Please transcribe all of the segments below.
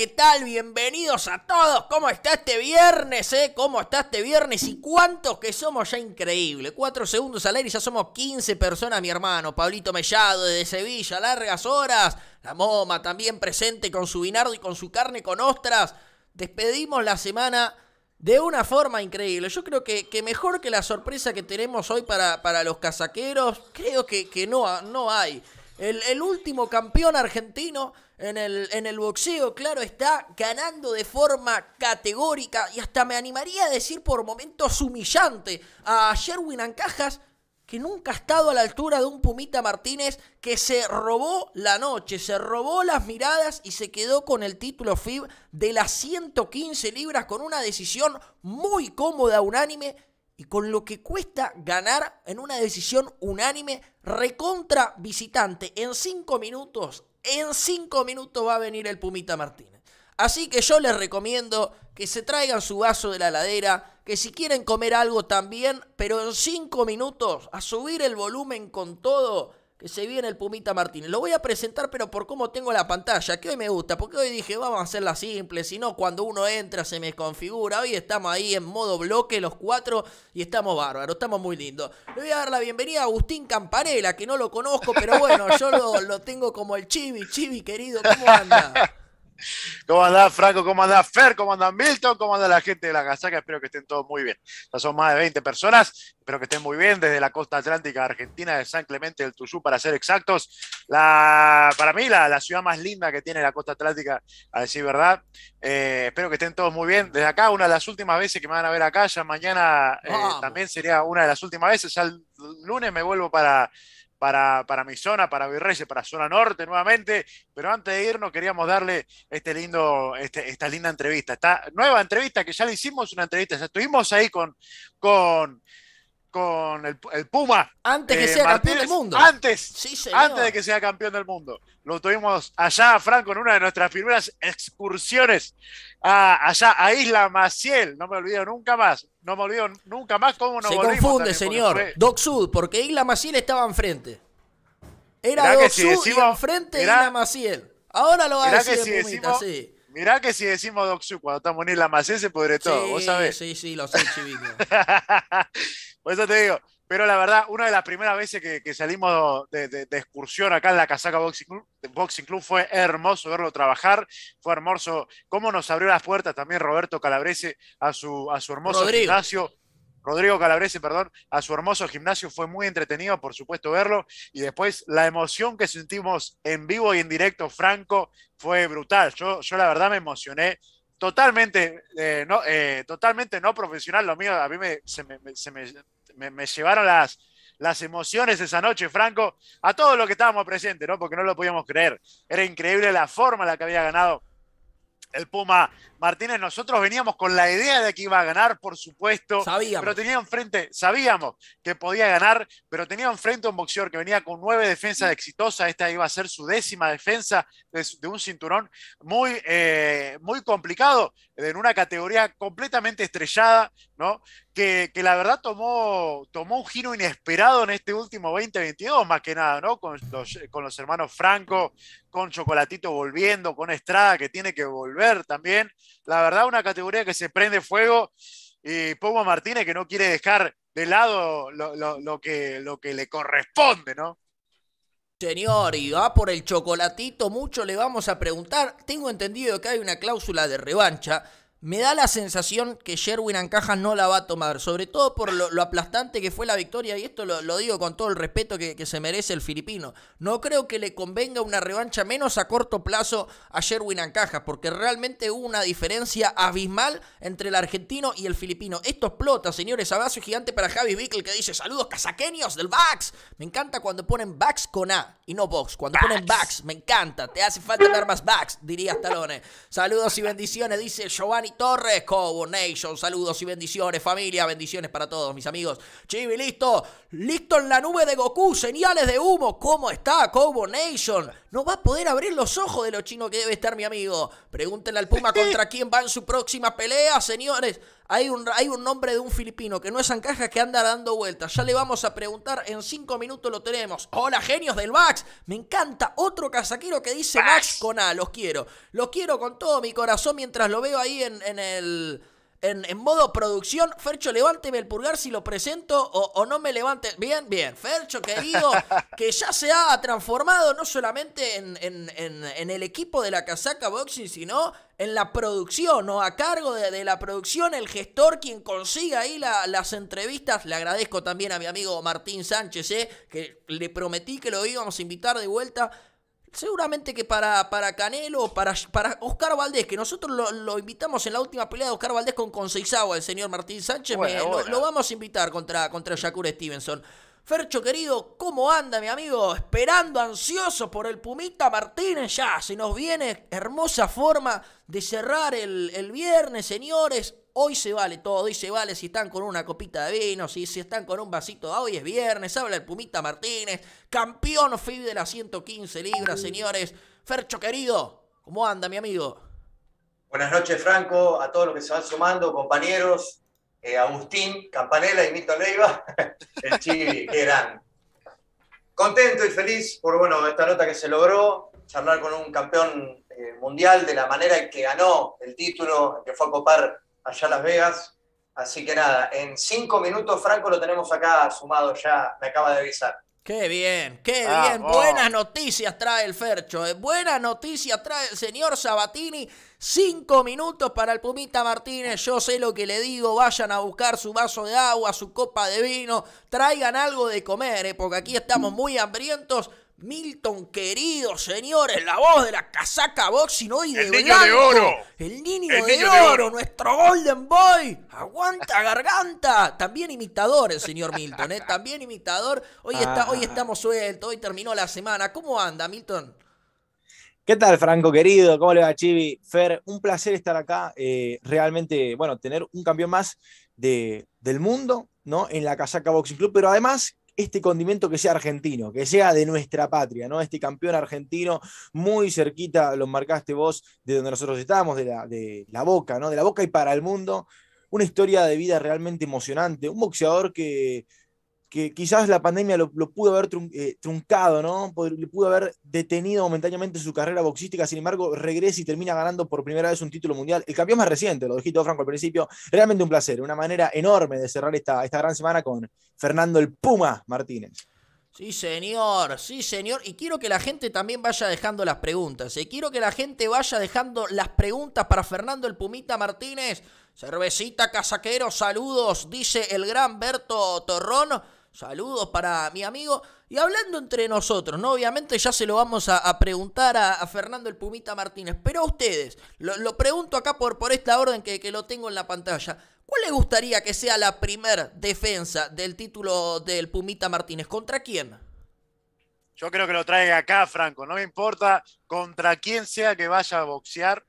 ¿Qué tal? Bienvenidos a todos. ¿Cómo está este viernes, eh? ¿Cómo está este viernes? ¿Y cuántos que somos ya increíble? Cuatro segundos al aire y ya somos 15 personas, mi hermano. Pablito Mellado desde Sevilla, largas horas. La Moma también presente con su vinardo y con su carne con ostras. Despedimos la semana de una forma increíble. Yo creo que, mejor que la sorpresa que tenemos hoy para, para los casaqueros, creo que, que no, no hay. El, el último campeón argentino en el, en el boxeo, claro, está ganando de forma categórica. Y hasta me animaría a decir por momentos humillante a Sherwin Ancajas que nunca ha estado a la altura de un Pumita Martínez que se robó la noche, se robó las miradas y se quedó con el título FIB de las 115 libras con una decisión muy cómoda, unánime y con lo que cuesta ganar en una decisión unánime recontra visitante en 5 minutos en cinco minutos va a venir el Pumita Martínez. Así que yo les recomiendo que se traigan su vaso de la ladera, que si quieren comer algo también, pero en cinco minutos a subir el volumen con todo que se viene el Pumita Martínez. Lo voy a presentar, pero por cómo tengo la pantalla, que hoy me gusta, porque hoy dije, vamos a hacerla simple, si no, cuando uno entra se me configura. Hoy estamos ahí en modo bloque los cuatro y estamos bárbaros, estamos muy lindos. Le voy a dar la bienvenida a Agustín Campanella, que no lo conozco, pero bueno, yo lo, lo tengo como el Chibi. Chibi, querido, ¿cómo anda? ¿Cómo andás, Franco? ¿Cómo andás, Fer? ¿Cómo andás, Milton? ¿Cómo anda la gente de la casaca? Espero que estén todos muy bien. Ya son más de 20 personas. Espero que estén muy bien desde la costa atlántica argentina de San Clemente del Tuyú, para ser exactos. La, para mí, la, la ciudad más linda que tiene la costa atlántica, a decir verdad. Eh, espero que estén todos muy bien. Desde acá, una de las últimas veces que me van a ver acá, ya mañana eh, también sería una de las últimas veces. Ya el lunes me vuelvo para para, para mi zona, para Virreyes, para zona norte nuevamente. Pero antes de irnos queríamos darle este lindo, este, esta linda entrevista. Esta nueva entrevista que ya le hicimos una entrevista. Ya estuvimos ahí con, con, con el, el Puma. Antes que eh, sea Martínez. campeón del mundo. Antes, Sí, antes de que sea campeón del mundo. Lo tuvimos allá, Franco, en una de nuestras primeras excursiones a, allá a Isla Maciel. No me olvido nunca más. No me olvido nunca más cómo nos Se confunde, también, señor. fue- Doc Sud, porque Isla Maciel estaba enfrente. Era Doc si Sud y decimos- enfrente mirá- Isla Maciel. Ahora lo va a decir si Pumita, decimos- sí. Mirá que si decimos Doxu cuando estamos en Isla Maciel se pudre todo, sí, vos sabés. sí, sí, lo sé, chivico. Por eso te digo. Pero la verdad, una de las primeras veces que, que salimos de, de- de excursión acá en la Casaca Boxing Club, Boxing Club fue hermoso verlo trabajar, fue hermoso cómo nos abrió las puertas también Roberto Calabrese a su, a su hermoso Rodrigo. gimnasio. Rodrigo Calabrese, perdón, a su hermoso gimnasio. Fue muy entretenido, por supuesto, verlo. Y después la emoción que sentimos en vivo y en directo, Franco, fue brutal. Yo, yo la verdad me emocioné. Totalmente, eh, no, eh, totalmente no profesional lo mío. A mí me, se me, se me- me llevaron las, las emociones esa noche, Franco, a todos los que estábamos presentes, ¿no? Porque no lo podíamos creer. Era increíble la forma en la que había ganado el Puma Martínez. Nosotros veníamos con la idea de que iba a ganar, por supuesto. Sabíamos. Pero tenía enfrente, sabíamos que podía ganar, pero tenía enfrente a un boxeador que venía con nueve defensas exitosas. Esta iba a ser su décima defensa de, de un cinturón muy, eh, muy complicado, en una categoría completamente estrellada, ¿no? Que, que la verdad tomó, tomó un giro inesperado en este último 2022, más que nada, ¿no? Con los, con los hermanos Franco, con Chocolatito volviendo, con Estrada que tiene que volver también. La verdad, una categoría que se prende fuego y Puma Martínez que no quiere dejar de lado lo, lo- lo que, lo que le corresponde, ¿no? Señor, y va por el chocolatito, mucho le vamos a preguntar. Tengo entendido que hay una cláusula de revancha. Me da la sensación que Sherwin Ancajas no la va a tomar, sobre todo por lo, lo aplastante que fue la victoria, y esto lo, lo digo con todo el respeto que, que se merece el filipino. No creo que le convenga una revancha menos a corto plazo a Sherwin Ancajas, porque realmente hubo una diferencia abismal entre el argentino y el filipino. Esto explota, señores. Abrazo gigante para Javi Bickel que dice: Saludos casaqueños del Vax. Me encanta cuando ponen Vax con A y no Box. Cuando ponen Vax, me encanta. Te hace falta dar más Vax, diría Stallone. Saludos y bendiciones, dice Giovanni Dani Torres, Cobo Nation, saludos y bendiciones, familia, bendiciones para todos mis amigos. Chibi, listo, listo en la nube de Goku, señales de humo, ¿cómo está Cobo Nation? No va a poder abrir los ojos de lo chino que debe estar mi amigo. Pregúntenle al Puma contra quién va en su próxima pelea, señores. Hay un, hay un nombre de un filipino que no es Ancaja que anda dando vueltas. Ya le vamos a preguntar, en cinco minutos lo tenemos. Hola, genios del Max. Me encanta otro casaquero que dice Max con A. Los quiero. Los quiero con todo mi corazón mientras lo veo ahí en, en el en, modo producción. Fercho, levánteme el pulgar si lo presento o, no me levante. Bien, bien. Fercho, querido, que ya se ha transformado no solamente en, en, el equipo de la casaca boxing, sino en la producción, o a cargo de, la producción, el gestor, quien consiga ahí las entrevistas. Le agradezco también a mi amigo Martín Sánchez, eh, que le prometí que lo íbamos a invitar de vuelta Seguramente que para, para Canelo, para, para Oscar Valdés, que nosotros lo, invitamos en la última pelea de Oscar Valdés con Conceição, el señor Martín Sánchez, lo, vamos a invitar contra, contra Shakur Stevenson. Fercho querido, ¿cómo anda mi amigo? Esperando ansioso por el Pumita Martínez, ya se nos viene hermosa forma de cerrar el, el viernes, señores. Hoy se vale todo, hoy se vale si están con una copita de vino, si, si están con un vasito, hoy es viernes, habla el Pumita Martínez, campeón FIB de las 115 libras, señores. Fercho querido, ¿cómo anda mi amigo? Buenas noches Franco, a todos los que se van sumando, compañeros, eh, Agustín, Campanella y Mito Leiva, el Chivi, que eran. Contento y feliz por bueno, esta nota que se logró, charlar con un campeón eh, mundial de la manera en que ganó el título, que fue a copar allá Las Vegas. Así que nada, en cinco minutos Franco lo tenemos acá sumado ya, me acaba de avisar. Qué bien, qué bien. Buenas noticias trae el Fercho. Eh. Buenas noticias trae el señor Sabatini. Cinco minutos para el Pumita Martínez. Yo sé lo que le digo. Vayan a buscar su vaso de agua, su copa de vino. Traigan algo de comer, eh, porque aquí estamos muy hambrientos. Milton, querido señores, la voz de la casaca boxing hoy de El niño de oro. El niño, de, oro, nuestro Golden Boy. Aguanta garganta. También imitador el señor Milton, ¿eh? También imitador. Hoy, está, hoy ah. estamos sueltos, hoy terminó la semana. ¿Cómo anda, Milton? ¿Qué tal, Franco, querido? ¿Cómo le va, Chivi? Fer, un placer estar acá. Eh, realmente, bueno, tener un campeón más de, del mundo, ¿no? En la casaca Boxing Club, pero además este condimento que sea argentino, que sea de nuestra patria, ¿no? Este campeón argentino muy cerquita, lo marcaste vos, de donde nosotros estamos, de la, de la boca, ¿no? De la boca y para el mundo. Una historia de vida realmente emocionante. Un boxeador que que quizás la pandemia lo, pudo haber eh, truncado, ¿no? Le pudo haber detenido momentáneamente su carrera boxística, sin embargo, regresa y termina ganando por primera vez un título mundial. El campeón más reciente, lo todo franco al principio, realmente un placer, una manera enorme de cerrar esta, esta gran semana con Fernando el Puma Martínez. Sí, señor, sí, señor. Y quiero que la gente también vaya dejando las preguntas. ¿eh? Quiero que la gente vaya dejando las preguntas para Fernando el Pumita Martínez. Cervecita Casaquero, saludos, dice el gran Berto Torrón. Saludos para mi amigo. Y hablando entre nosotros, ¿no? Obviamente ya se lo vamos a, preguntar a, Fernando el Pumita Martínez. Pero a ustedes, lo, pregunto acá por, por esta orden que, que, lo tengo en la pantalla. ¿Cuál le gustaría que sea la primer defensa del título del Pumita Martínez? ¿Contra quién? Yo creo que lo traiga acá, Franco. No me importa contra quién sea que vaya a boxear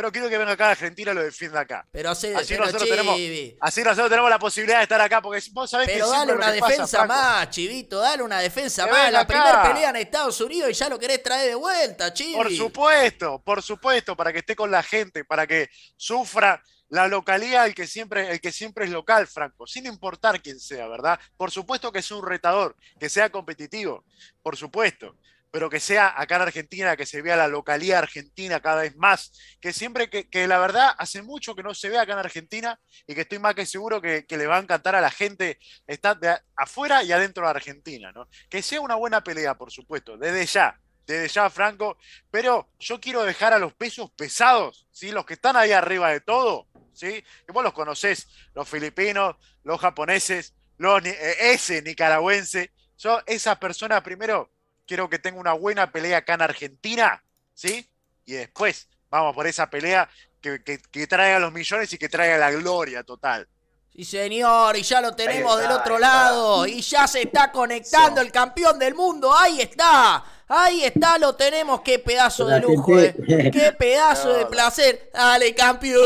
pero quiero que venga acá a Argentina y lo defienda acá. Pero así, nosotros tenemos, así nosotros tenemos la posibilidad de estar acá, porque vos sabés pero dale una defensa más, Chivito, dale una defensa más. La primera pelea en Estados Unidos y ya lo querés traer de vuelta, Chivi. Por supuesto, por supuesto, para que esté con la gente, para que sufra la localidad, el que siempre, el que siempre es local, Franco, sin importar quién sea, ¿verdad? Por supuesto que es un retador, que sea competitivo, por supuesto pero que sea acá en Argentina, que se vea la localidad argentina cada vez más, que siempre que, la verdad hace mucho que no se ve acá en Argentina y que estoy más que seguro que, le va a encantar a la gente estar de afuera y adentro de Argentina, ¿no? Que sea una buena pelea, por supuesto, desde ya, desde ya, Franco, pero yo quiero dejar a los pesos pesados, ¿sí? Los que están ahí arriba de todo, ¿sí? Que vos los conocés, los filipinos, los japoneses, los, eh, ese nicaragüense, yo, esa persona primero quiero que tenga una buena pelea acá en Argentina, ¿sí? Y después vamos por esa pelea que, traiga los millones y que traiga la gloria total. Sí, señor, y ya lo tenemos del otro lado. Y ya se está conectando el campeón del mundo. Ahí está. Ahí está, lo tenemos. Qué pedazo de lujo, eh. Qué pedazo de placer. Dale campeón,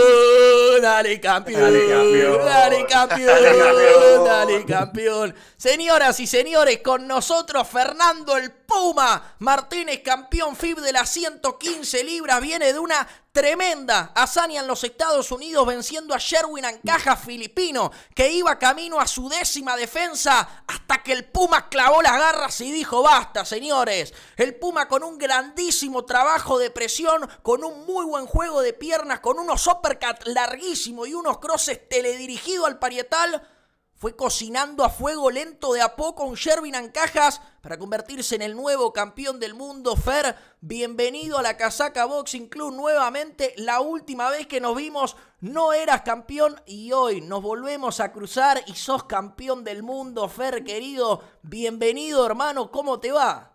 dale campeón, dale campeón, dale campeón, dale campeón. Señoras y señores, con nosotros Fernando el Puma Martínez, campeón FIB de las 115 libras, viene de una tremenda hazaña en los Estados Unidos venciendo a Sherwin Ancaja filipino que iba camino a su décima defensa hasta que el Puma clavó las garras y dijo basta señores. El Puma con un grandísimo trabajo de presión, con un muy buen juego de piernas, con unos uppercut larguísimos y unos crosses teledirigidos al parietal fue cocinando a fuego lento de a poco un Sherwin Ancajas para convertirse en el nuevo campeón del mundo. Fer, bienvenido a la Casaca Boxing Club nuevamente. La última vez que nos vimos no eras campeón y hoy nos volvemos a cruzar y sos campeón del mundo. Fer, querido, bienvenido hermano, ¿cómo te va?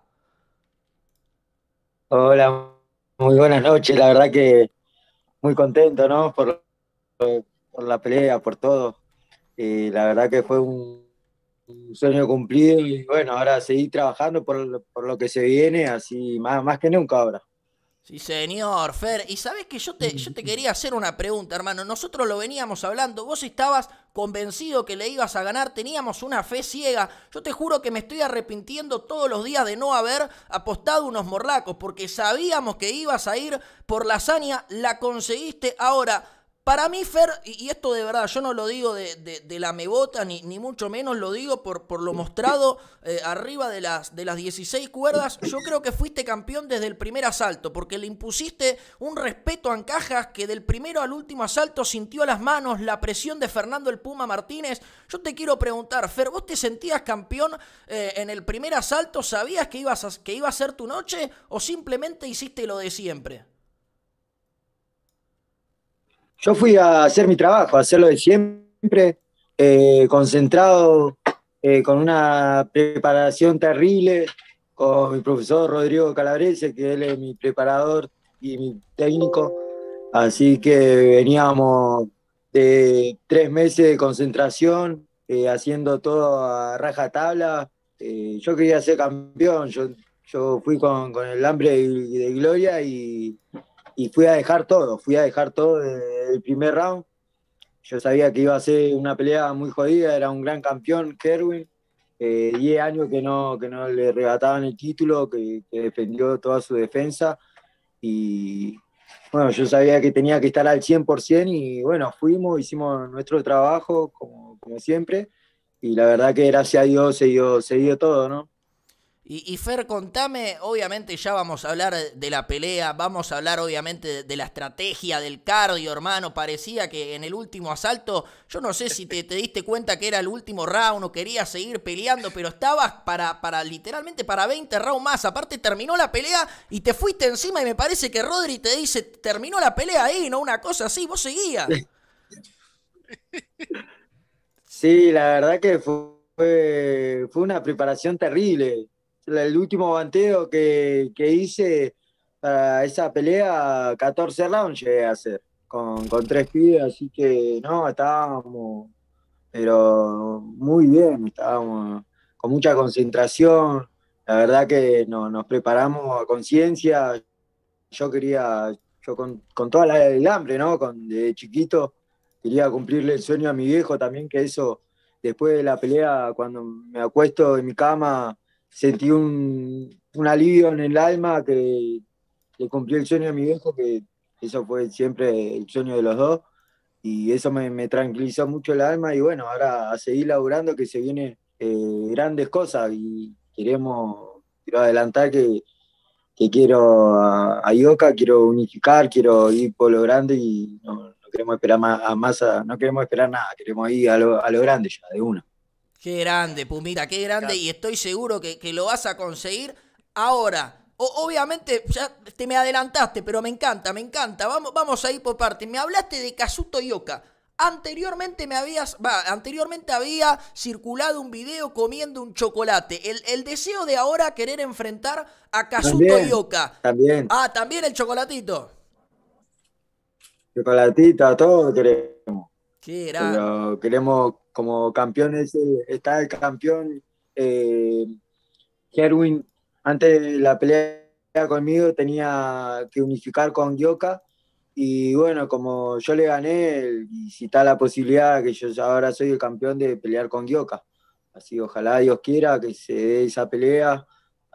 Hola, muy buenas noches. La verdad que muy contento, ¿no? Por, por la pelea, por todo. Y la verdad que fue un, sueño cumplido y bueno, ahora seguir trabajando por, lo que se viene, así más, más que nunca ahora. Sí, señor, Fer. Y sabes que yo te, yo te quería hacer una pregunta, hermano. Nosotros lo veníamos hablando. Vos estabas convencido que le ibas a ganar. Teníamos una fe ciega. Yo te juro que me estoy arrepintiendo todos los días de no haber apostado unos morlacos. Porque sabíamos que ibas a ir por la hazaña. La conseguiste. Ahora, para mí, Fer, y esto de verdad, yo no lo digo de, la mebota, ni, ni, mucho menos lo digo por, por lo mostrado eh, arriba de las, de las 16 cuerdas. Yo creo que fuiste campeón desde el primer asalto, porque le impusiste un respeto a Ancajas que del primero al último asalto sintió las manos, la presión de Fernando el Puma Martínez. Yo te quiero preguntar, Fer, ¿vos te sentías campeón eh, en el primer asalto? ¿Sabías que, ibas que iba a ser tu noche o simplemente hiciste lo de siempre? Yo fui a hacer mi trabajo, a hacerlo de siempre, eh, concentrado, eh, con una preparación terrible, con mi profesor Rodrigo Calabrese, que él es mi preparador y mi técnico. Así que veníamos de tres meses de concentración, eh, haciendo todo a raja tabla. yo quería ser campeón, yo, fui con, con el hambre de, de gloria y, y fui a dejar todo, fui a dejar todo desde el primer round. Yo sabía que iba a ser una pelea muy jodida, era un gran campeón, Kerwin. Eh, diez años que no, que no le regataban el título, que, defendió toda su defensa. Y bueno, yo sabía que tenía que estar al 100% y bueno, fuimos, hicimos nuestro trabajo como, como siempre. Y la verdad que gracias a Dios se dio, se dio todo, ¿no? Y, Fer, contame, obviamente ya vamos a hablar de la pelea, vamos a hablar obviamente de, la estrategia, del cardio, hermano. Parecía que en el último asalto, yo no sé si te, diste cuenta que era el último round o querías seguir peleando, pero estabas para, para literalmente para 20 rounds más. Aparte terminó la pelea y te fuiste encima y me parece que Rodri te dice, terminó la pelea ahí, ¿no? Una cosa así, vos seguías. Sí, la verdad que fue, fue una preparación terrible el último banteo que, hice para esa pelea, 14 rounds llegué a hacer, con, tres pibes, así que no, estábamos, pero muy bien, estábamos con mucha concentración, la verdad que no, nos preparamos a conciencia, yo quería, yo con, con toda la del hambre, ¿no? Con, de chiquito, quería cumplirle el sueño a mi viejo también, que eso, después de la pelea, cuando me acuesto en mi cama, sentí un, alivio en el alma que, que, cumplí el sueño de mi viejo, que eso fue siempre el sueño de los dos, y eso me, tranquilizó mucho el alma, y bueno, ahora a seguir laburando que se vienen eh, grandes cosas, y queremos, quiero adelantar que, quiero a, a, Ioka, quiero unificar, quiero ir por lo grande y no, queremos esperar más, a más no queremos esperar nada, queremos ir a lo, a lo grande ya, de una. Qué grande, Pumita, qué grande. Y estoy seguro que, lo vas a conseguir. Ahora, obviamente, ya te me adelantaste, pero me encanta, me encanta. Vamos, vamos a ir por parte. Me hablaste de Kazuto Yoka. Anteriormente me habías, va, anteriormente había circulado un video comiendo un chocolate. El, deseo de ahora querer enfrentar a Kazuto Yoka. También. Ah, también el chocolatito. Chocolatito, todo queremos. Qué Pero queremos como campeones, está el campeón eh, antes de la pelea conmigo tenía que unificar con Gioca y bueno, como yo le gané, y si está la posibilidad que yo ahora soy el campeón de pelear con Gioca. Así ojalá Dios quiera que se dé esa pelea,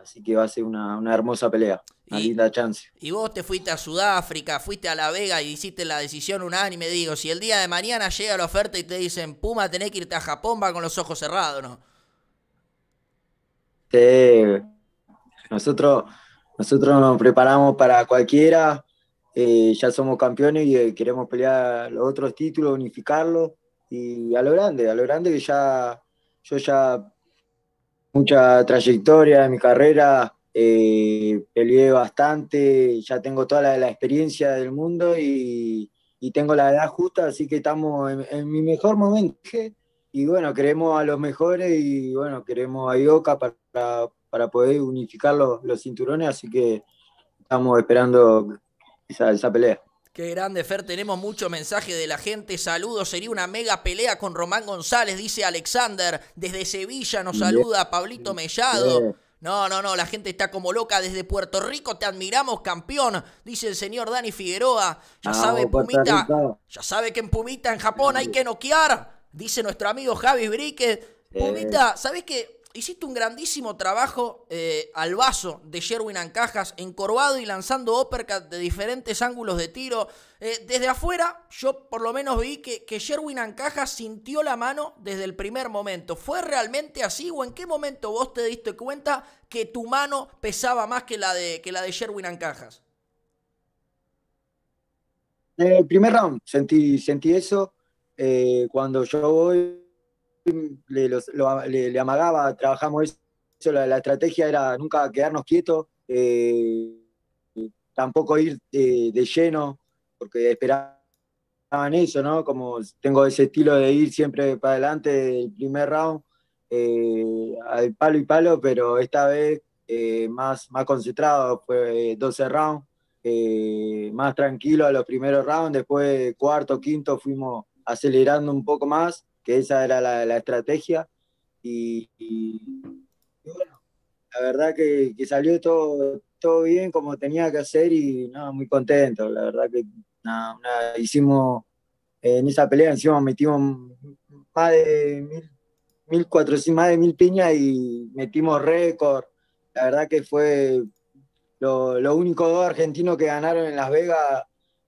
así que va a ser una, hermosa pelea, una linda chance. Y vos te fuiste a Sudáfrica, fuiste a La Vega y hiciste la decisión unánime, digo, si el día de mañana llega la oferta y te dicen, Puma, tenés que irte a Japón, va con los ojos cerrados, ¿no? Sí, nosotros, nosotros nos preparamos para cualquiera, eh, ya somos campeones y eh, queremos pelear los otros títulos, unificarlos y a lo grande, a lo grande que ya yo ya mucha trayectoria en mi carrera, eh, peleé bastante, ya tengo toda la, experiencia del mundo y, tengo la edad justa, así que estamos en, mi mejor momento. Y bueno, queremos a los mejores y bueno, queremos a Ioka para, para poder unificar los, los, cinturones, así que estamos esperando esa, esa pelea. Qué grande, Fer. Tenemos mucho mensaje de la gente. Saludos. Sería una mega pelea con Román González, dice Alexander. Desde Sevilla nos saluda Pablito Mellado. No, no, no, la gente está como loca desde Puerto Rico, te admiramos, campeón, dice el señor Dani Figueroa. Ya sabe, Pumita, ya sabe que en Pumita, en Japón, hay que noquear, dice nuestro amigo Javi Brique. Pumita, ¿sabes qué? Hiciste un grandísimo trabajo eh, al vaso de Sherwin Ancajas, encorvado y lanzando uppercut de diferentes ángulos de tiro. Eh, desde afuera, yo por lo menos vi que, que Sherwin Ancajas sintió la mano desde el primer momento. ¿Fue realmente así o en qué momento vos te diste cuenta que tu mano pesaba más que la de, que la de Sherwin Ancajas? El primer round sentí, sentí eso. Cuando yo voy le, le, amagaba, trabajamos eso, la, estrategia era nunca quedarnos quietos, eh, tampoco ir de, lleno, porque esperaban eso, ¿no? Como tengo ese estilo de ir siempre para adelante el primer round, eh, al palo y palo, pero esta vez eh, más, más concentrado, fue 12 rounds, más tranquilo a los primeros rounds, después cuarto, quinto fuimos acelerando un poco más que esa era la, estrategia. Y, bueno, la verdad que, salió todo, todo bien como tenía que hacer y nada, muy contento. La verdad que nada, hicimos en esa pelea, encima metimos más de mil, mil cuatrocientos, más de mil piñas y metimos récord. La verdad que fue lo, lo único dos argentinos que ganaron en Las Vegas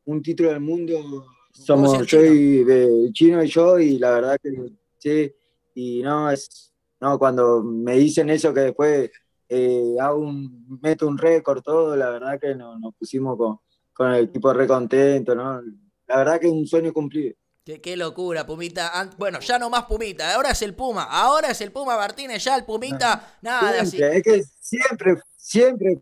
un título del mundo somos yo y de chino y yo, y la verdad que sí, y no, es, no, cuando me dicen eso que después eh, hago un, meto un récord, todo, la verdad que nos, pusimos con, con el equipo re contento, ¿no? La verdad que es un sueño cumplido. Qué, locura, Pumita. Bueno, ya no más Pumita, ahora es el Puma. Ahora es el Puma Martínez, ya el Pumita, nada. así. Es que siempre, siempre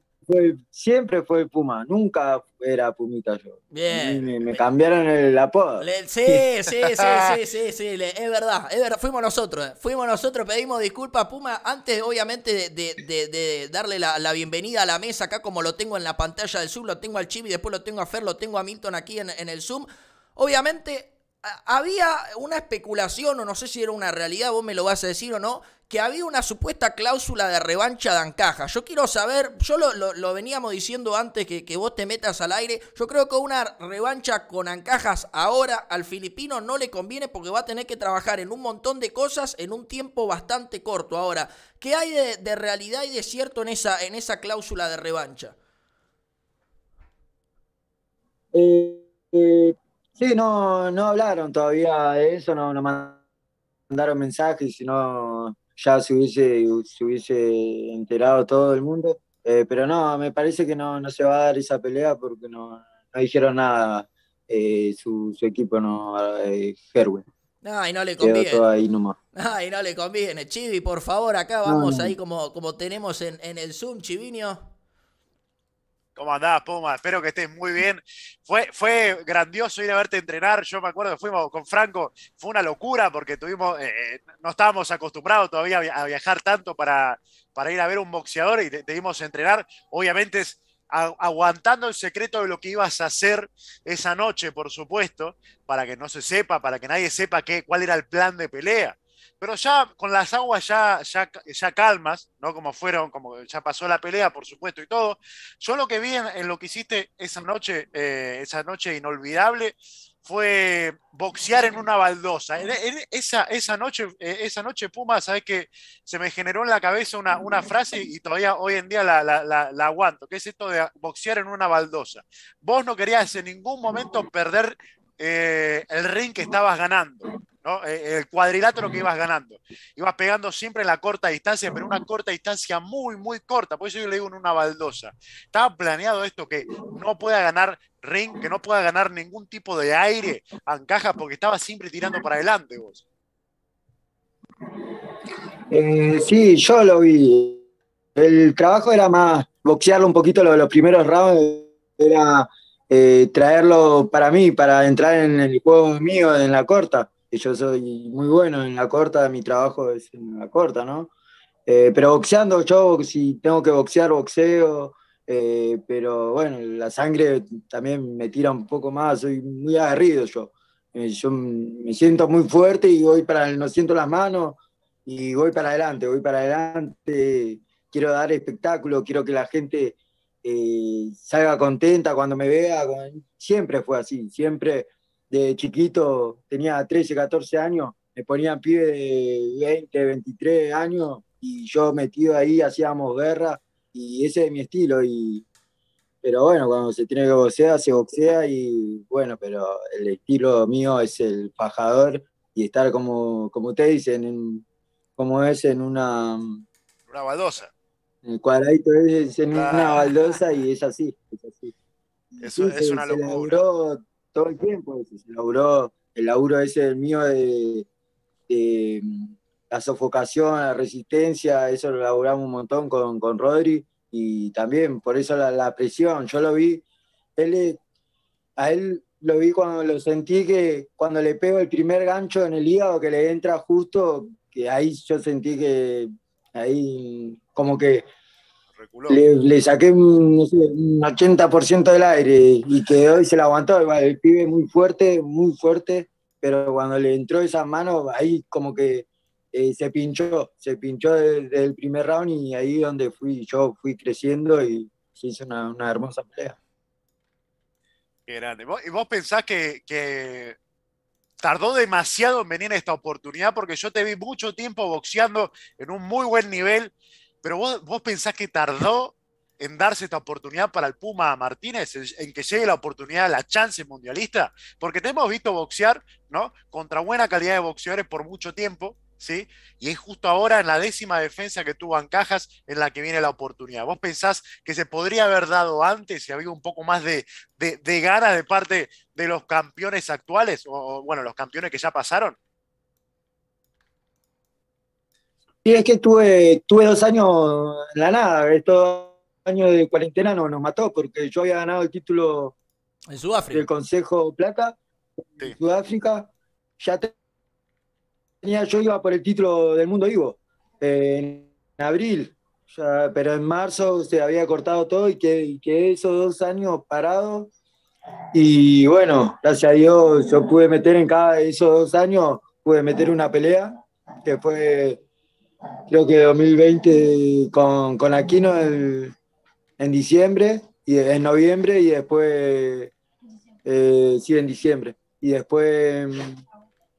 siempre fue Puma, nunca era Pumita yo. Bien. Me, cambiaron el apodo. sí, sí, sí, sí, sí, es verdad, es verdad, fuimos nosotros, eh. fuimos nosotros, pedimos disculpas Puma, antes obviamente de, darle la, bienvenida a la mesa acá como lo tengo en la pantalla del Zoom, lo tengo al Chibi, después lo tengo a Fer, lo tengo a Milton aquí en, en el Zoom. Obviamente había una especulación, o no sé si era una realidad, vos me lo vas a decir o no, que había una supuesta cláusula de revancha de Ancaja. Yo quiero saber, yo lo, veníamos diciendo antes que, que, vos te metas al aire, yo creo que una revancha con Ancajas ahora al filipino no le conviene porque va a tener que trabajar en un montón de cosas en un tiempo bastante corto. Ahora, ¿qué hay de, realidad y de cierto en esa, en esa cláusula de revancha? Eh, eh, sí, no, no hablaron todavía de eso, no, no mandaron mensajes, sino ya se hubiese, se hubiese enterado todo el mundo. Eh, pero no, me parece que no, no se va a dar esa pelea porque no, no dijeron nada eh, su, su, equipo, no, eh, Herwin. No, y no le conviene. Todo ahí nomás. y no le conviene. Chivi, por favor, acá vamos ahí como, como tenemos en, en el Zoom, Chivinio. ¿Cómo andás, Puma? Espero que estés muy bien. Fue, fue grandioso ir a verte entrenar. Yo me acuerdo que fuimos con Franco, fue una locura porque tuvimos, eh, eh, no estábamos acostumbrados todavía a viajar tanto para, para ir a ver un boxeador y te, dimos entrenar. Obviamente es aguantando el secreto de lo que ibas a hacer esa noche, por supuesto, para que no se sepa, para que nadie sepa qué, cuál era el plan de pelea. Pero ya con las aguas ya, ya, ya calmas, ¿no? Como fueron, como ya pasó la pelea, por supuesto, y todo. Yo lo que vi en, lo que hiciste esa noche, eh, esa noche inolvidable, fue boxear en una baldosa. esa, esa, noche, eh, esa noche, Puma, sabes que se me generó en la cabeza una, una frase y todavía hoy en día la, la, la, aguanto, que es esto de boxear en una baldosa. Vos no querías en ningún momento perder eh, el ring que estabas ganando. Eh, el cuadrilátero que ibas ganando. Ibas pegando siempre en la corta distancia, pero una corta distancia muy, muy corta. Por eso yo le digo en una baldosa. Estaba planeado esto que no pueda ganar ring, que no pueda ganar ningún tipo de aire a caja, porque estaba siempre tirando para adelante vos. Eh, sí, yo lo vi. El trabajo era más boxearlo un poquito los, los primeros rounds, era eh, traerlo para mí, para entrar en el juego mío en la corta yo soy muy bueno en la corta, mi trabajo es en la corta, ¿no? Eh, pero boxeando, yo si tengo que boxear, boxeo, eh, pero bueno, la sangre también me tira un poco más, soy muy aguerrido yo. Eh, yo me siento muy fuerte y voy para, no siento las manos y voy para adelante, voy para adelante, quiero dar espectáculo, quiero que la gente salga contenta cuando me vea, siempre fue así, siempre de chiquito, tenía 13, 14 años, me ponían pibe de 20, 23 años y yo metido ahí hacíamos guerra y ese es mi estilo. Y, pero bueno, cuando se tiene que boxear, se boxea y bueno, pero el estilo mío es el fajador y estar como, como ustedes dicen, como es en una... Una baldosa. El cuadradito es en una baldosa y es así. Es, así. Eso, es una locura todo el tiempo. Se logró el laburo ese mío de, la sofocación, la resistencia, eso lo laburamos un montón con, con Rodri y también por eso la, presión. Yo lo vi, él, a él lo vi cuando lo sentí que cuando le pego el primer gancho en el hígado que le entra justo, que ahí yo sentí que ahí como que le, saqué un, 80% del aire y quedó y se la aguantó. El pibe muy fuerte, muy fuerte, pero cuando le entró esa mano, ahí como que eh, se pinchó, se pinchó desde el primer round y ahí donde fui, yo fui creciendo y se hizo una, hermosa pelea. Qué grande. ¿Y vos pensás que, que tardó demasiado en venir esta oportunidad? Porque yo te vi mucho tiempo boxeando en un muy buen nivel pero vos, vos pensás que tardó en darse esta oportunidad para el Puma Martínez, en que llegue la oportunidad, la chance mundialista, porque te hemos visto boxear, ¿no? Contra buena calidad de boxeadores por mucho tiempo, ¿sí? Y es justo ahora en la décima defensa que tuvo Cajas en la que viene la oportunidad. ¿Vos pensás que se podría haber dado antes si había un poco más de, de, ganas de parte de los campeones actuales, o bueno, los campeones que ya pasaron? Sí, es que tuve, tuve dos años en la nada. Estos años de cuarentena no, nos mató porque yo había ganado el título en Sudáfrica. del Consejo Plata en Sudáfrica. Ya tenía, yo iba por el título del mundo vivo en abril, pero en marzo se había cortado todo y que, que esos dos años parados. Y bueno, gracias a Dios yo pude meter en cada de esos dos años, pude meter una pelea que fue creo que 2020 con, con Aquino en, diciembre, y en noviembre y después, eh, sí, en diciembre. Y después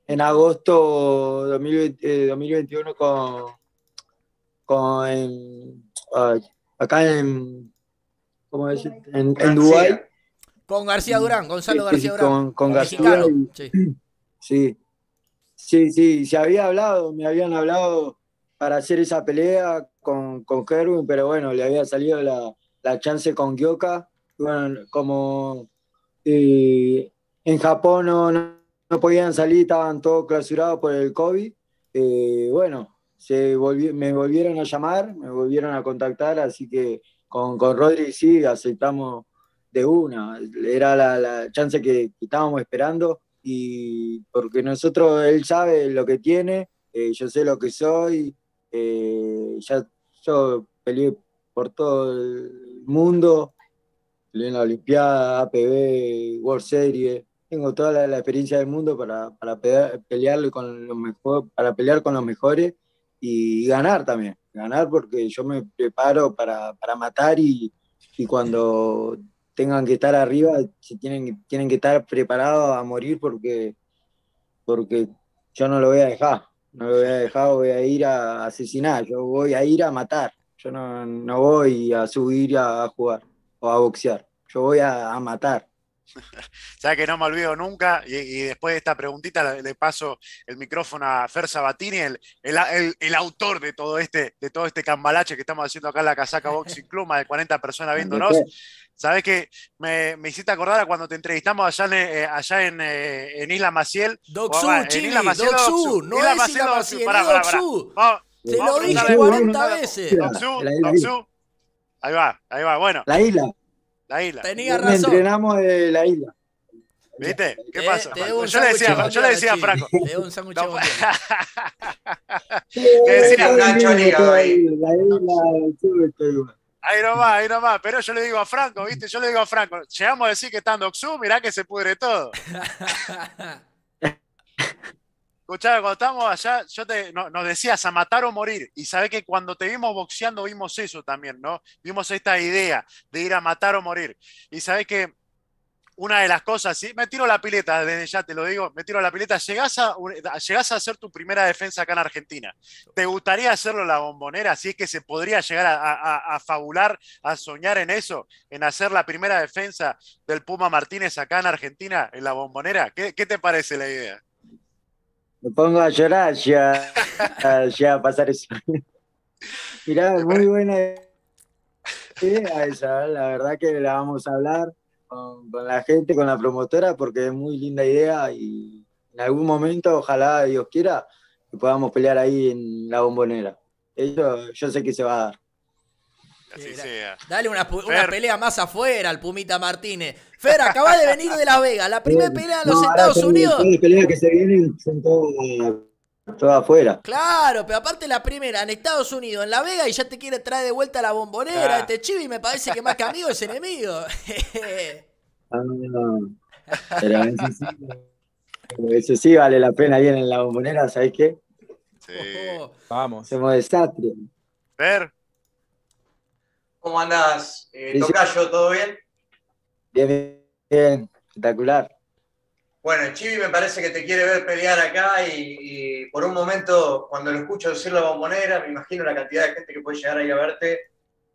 en, agosto 2021 eh, con, con acá en, ¿cómo decir? En, en Dubái. Con García Durán, Gonzalo García Durán. Con, con García sí. sí. Sí, sí, se había hablado, me habían hablado para hacer esa pelea con, con Herwin, pero bueno, le había salido la, la chance con Gyoka. Bueno, como eh, en Japón no, no, podían salir, estaban todos clausurados por el COVID. Eh, bueno, se me volvieron a llamar, me volvieron a contactar, así que con, con Rodri sí, aceptamos de una. Era la, la chance que, estábamos esperando y porque nosotros, él sabe lo que tiene, eh, yo sé lo que soy, eh, ya yo peleé por todo el mundo, peleé en la Olimpiada, APB, World Series, tengo toda la, experiencia del mundo para, para pelear, con los mejor, para pelear con los mejores y ganar también. Ganar porque yo me preparo para, para matar y, y cuando tengan que estar arriba, se tienen, tienen que estar preparados a morir porque, porque yo no lo voy a dejar. No lo voy a dejar, voy a ir a asesinar, yo voy a ir a matar. Yo no, no voy a subir a jugar o a boxear. Yo voy a, a matar. Sabes que no me olvido nunca, y, y después de esta preguntita le, le paso el micrófono a Fer Sabatini, el, el- el- el autor de todo este, de todo este cambalache que estamos haciendo acá en la Casaca Boxing Club, más de 40 personas viéndonos. Sabes que me, me hiciste acordar a cuando te entrevistamos allá en, eh, allá en, eh, en Isla Maciel. En Chibi, Isla Maciel, Doxu, no Isla es Maciel, Isla. Maciel, Pará, es pará, Te lo dije preguntarle- 40 veces. La isla. Doxu. Ahí va, ahí va, bueno, La isla. la isla. Tenías Me razón. entrenamos de la isla. ¿Viste? ¿Qué Te- pasa? te Yo le decía, yo le de decía a Franco. Te debo un sándwich de No. Le decía, Nacho ahí. La isla del sur, estoy igual. Ahí nomás, ahí nomás. Pero yo le digo a Franco, ¿viste? Yo le digo a Franco, llegamos a decir que está en Doxú, mirá que se pudre todo. Escuchá, cuando estábamos allá, yo te, no- nos decías a matar o morir. Y sabés que cuando te vimos boxeando vimos eso también, ¿no? Vimos esta idea de ir a matar o morir. Y sabés que una de las cosas, sí, me tiro la pileta, desde ya te lo digo, me tiro la pileta, llegás a, llegás a hacer tu primera defensa acá en Argentina. ¿Te gustaría hacerlo en la bombonera? Si es que se podría llegar a, a- a fabular, a soñar en eso, en hacer la primera defensa del Puma Martínez acá en Argentina, en la bombonera. ¿Qué, qué te parece la idea? Me pongo a llorar ya, a- ya a pasar eso. Mirá, muy buena idea esa, la verdad que la vamos a hablar con, con la gente, con la promotora, porque es muy linda idea y en algún momento, ojalá Dios quiera, que podamos pelear ahí en la bombonera. Eso yo sé que se va a dar. Así Mira. sea. Dale una, una pelea más afuera al Pumita Martínez. Fer, acabas de venir de Las Vegas. La primera pelea en los No, Estados Unidos. Las peleas que se vienen son todas, todas afuera. Claro, pero aparte la primera en Estados Unidos, en La Vega, y ya te quiere traer de vuelta a la bombonera. Ah. Este chivi me parece que más que amigo es enemigo. Ah, pero eso sí, vale la pena ir en la bombonera, ¿sabes qué? Sí. Oh, Vamos. Hacemos desastre. Fer, ¿Cómo andás, eh. Tocayo? ¿Todo bien? Bien, bien, espectacular. Bueno, Chivi me parece que te quiere ver pelear acá y, por un momento, cuando lo escucho decir la bombonera, me imagino la cantidad de gente que puede llegar ahí a verte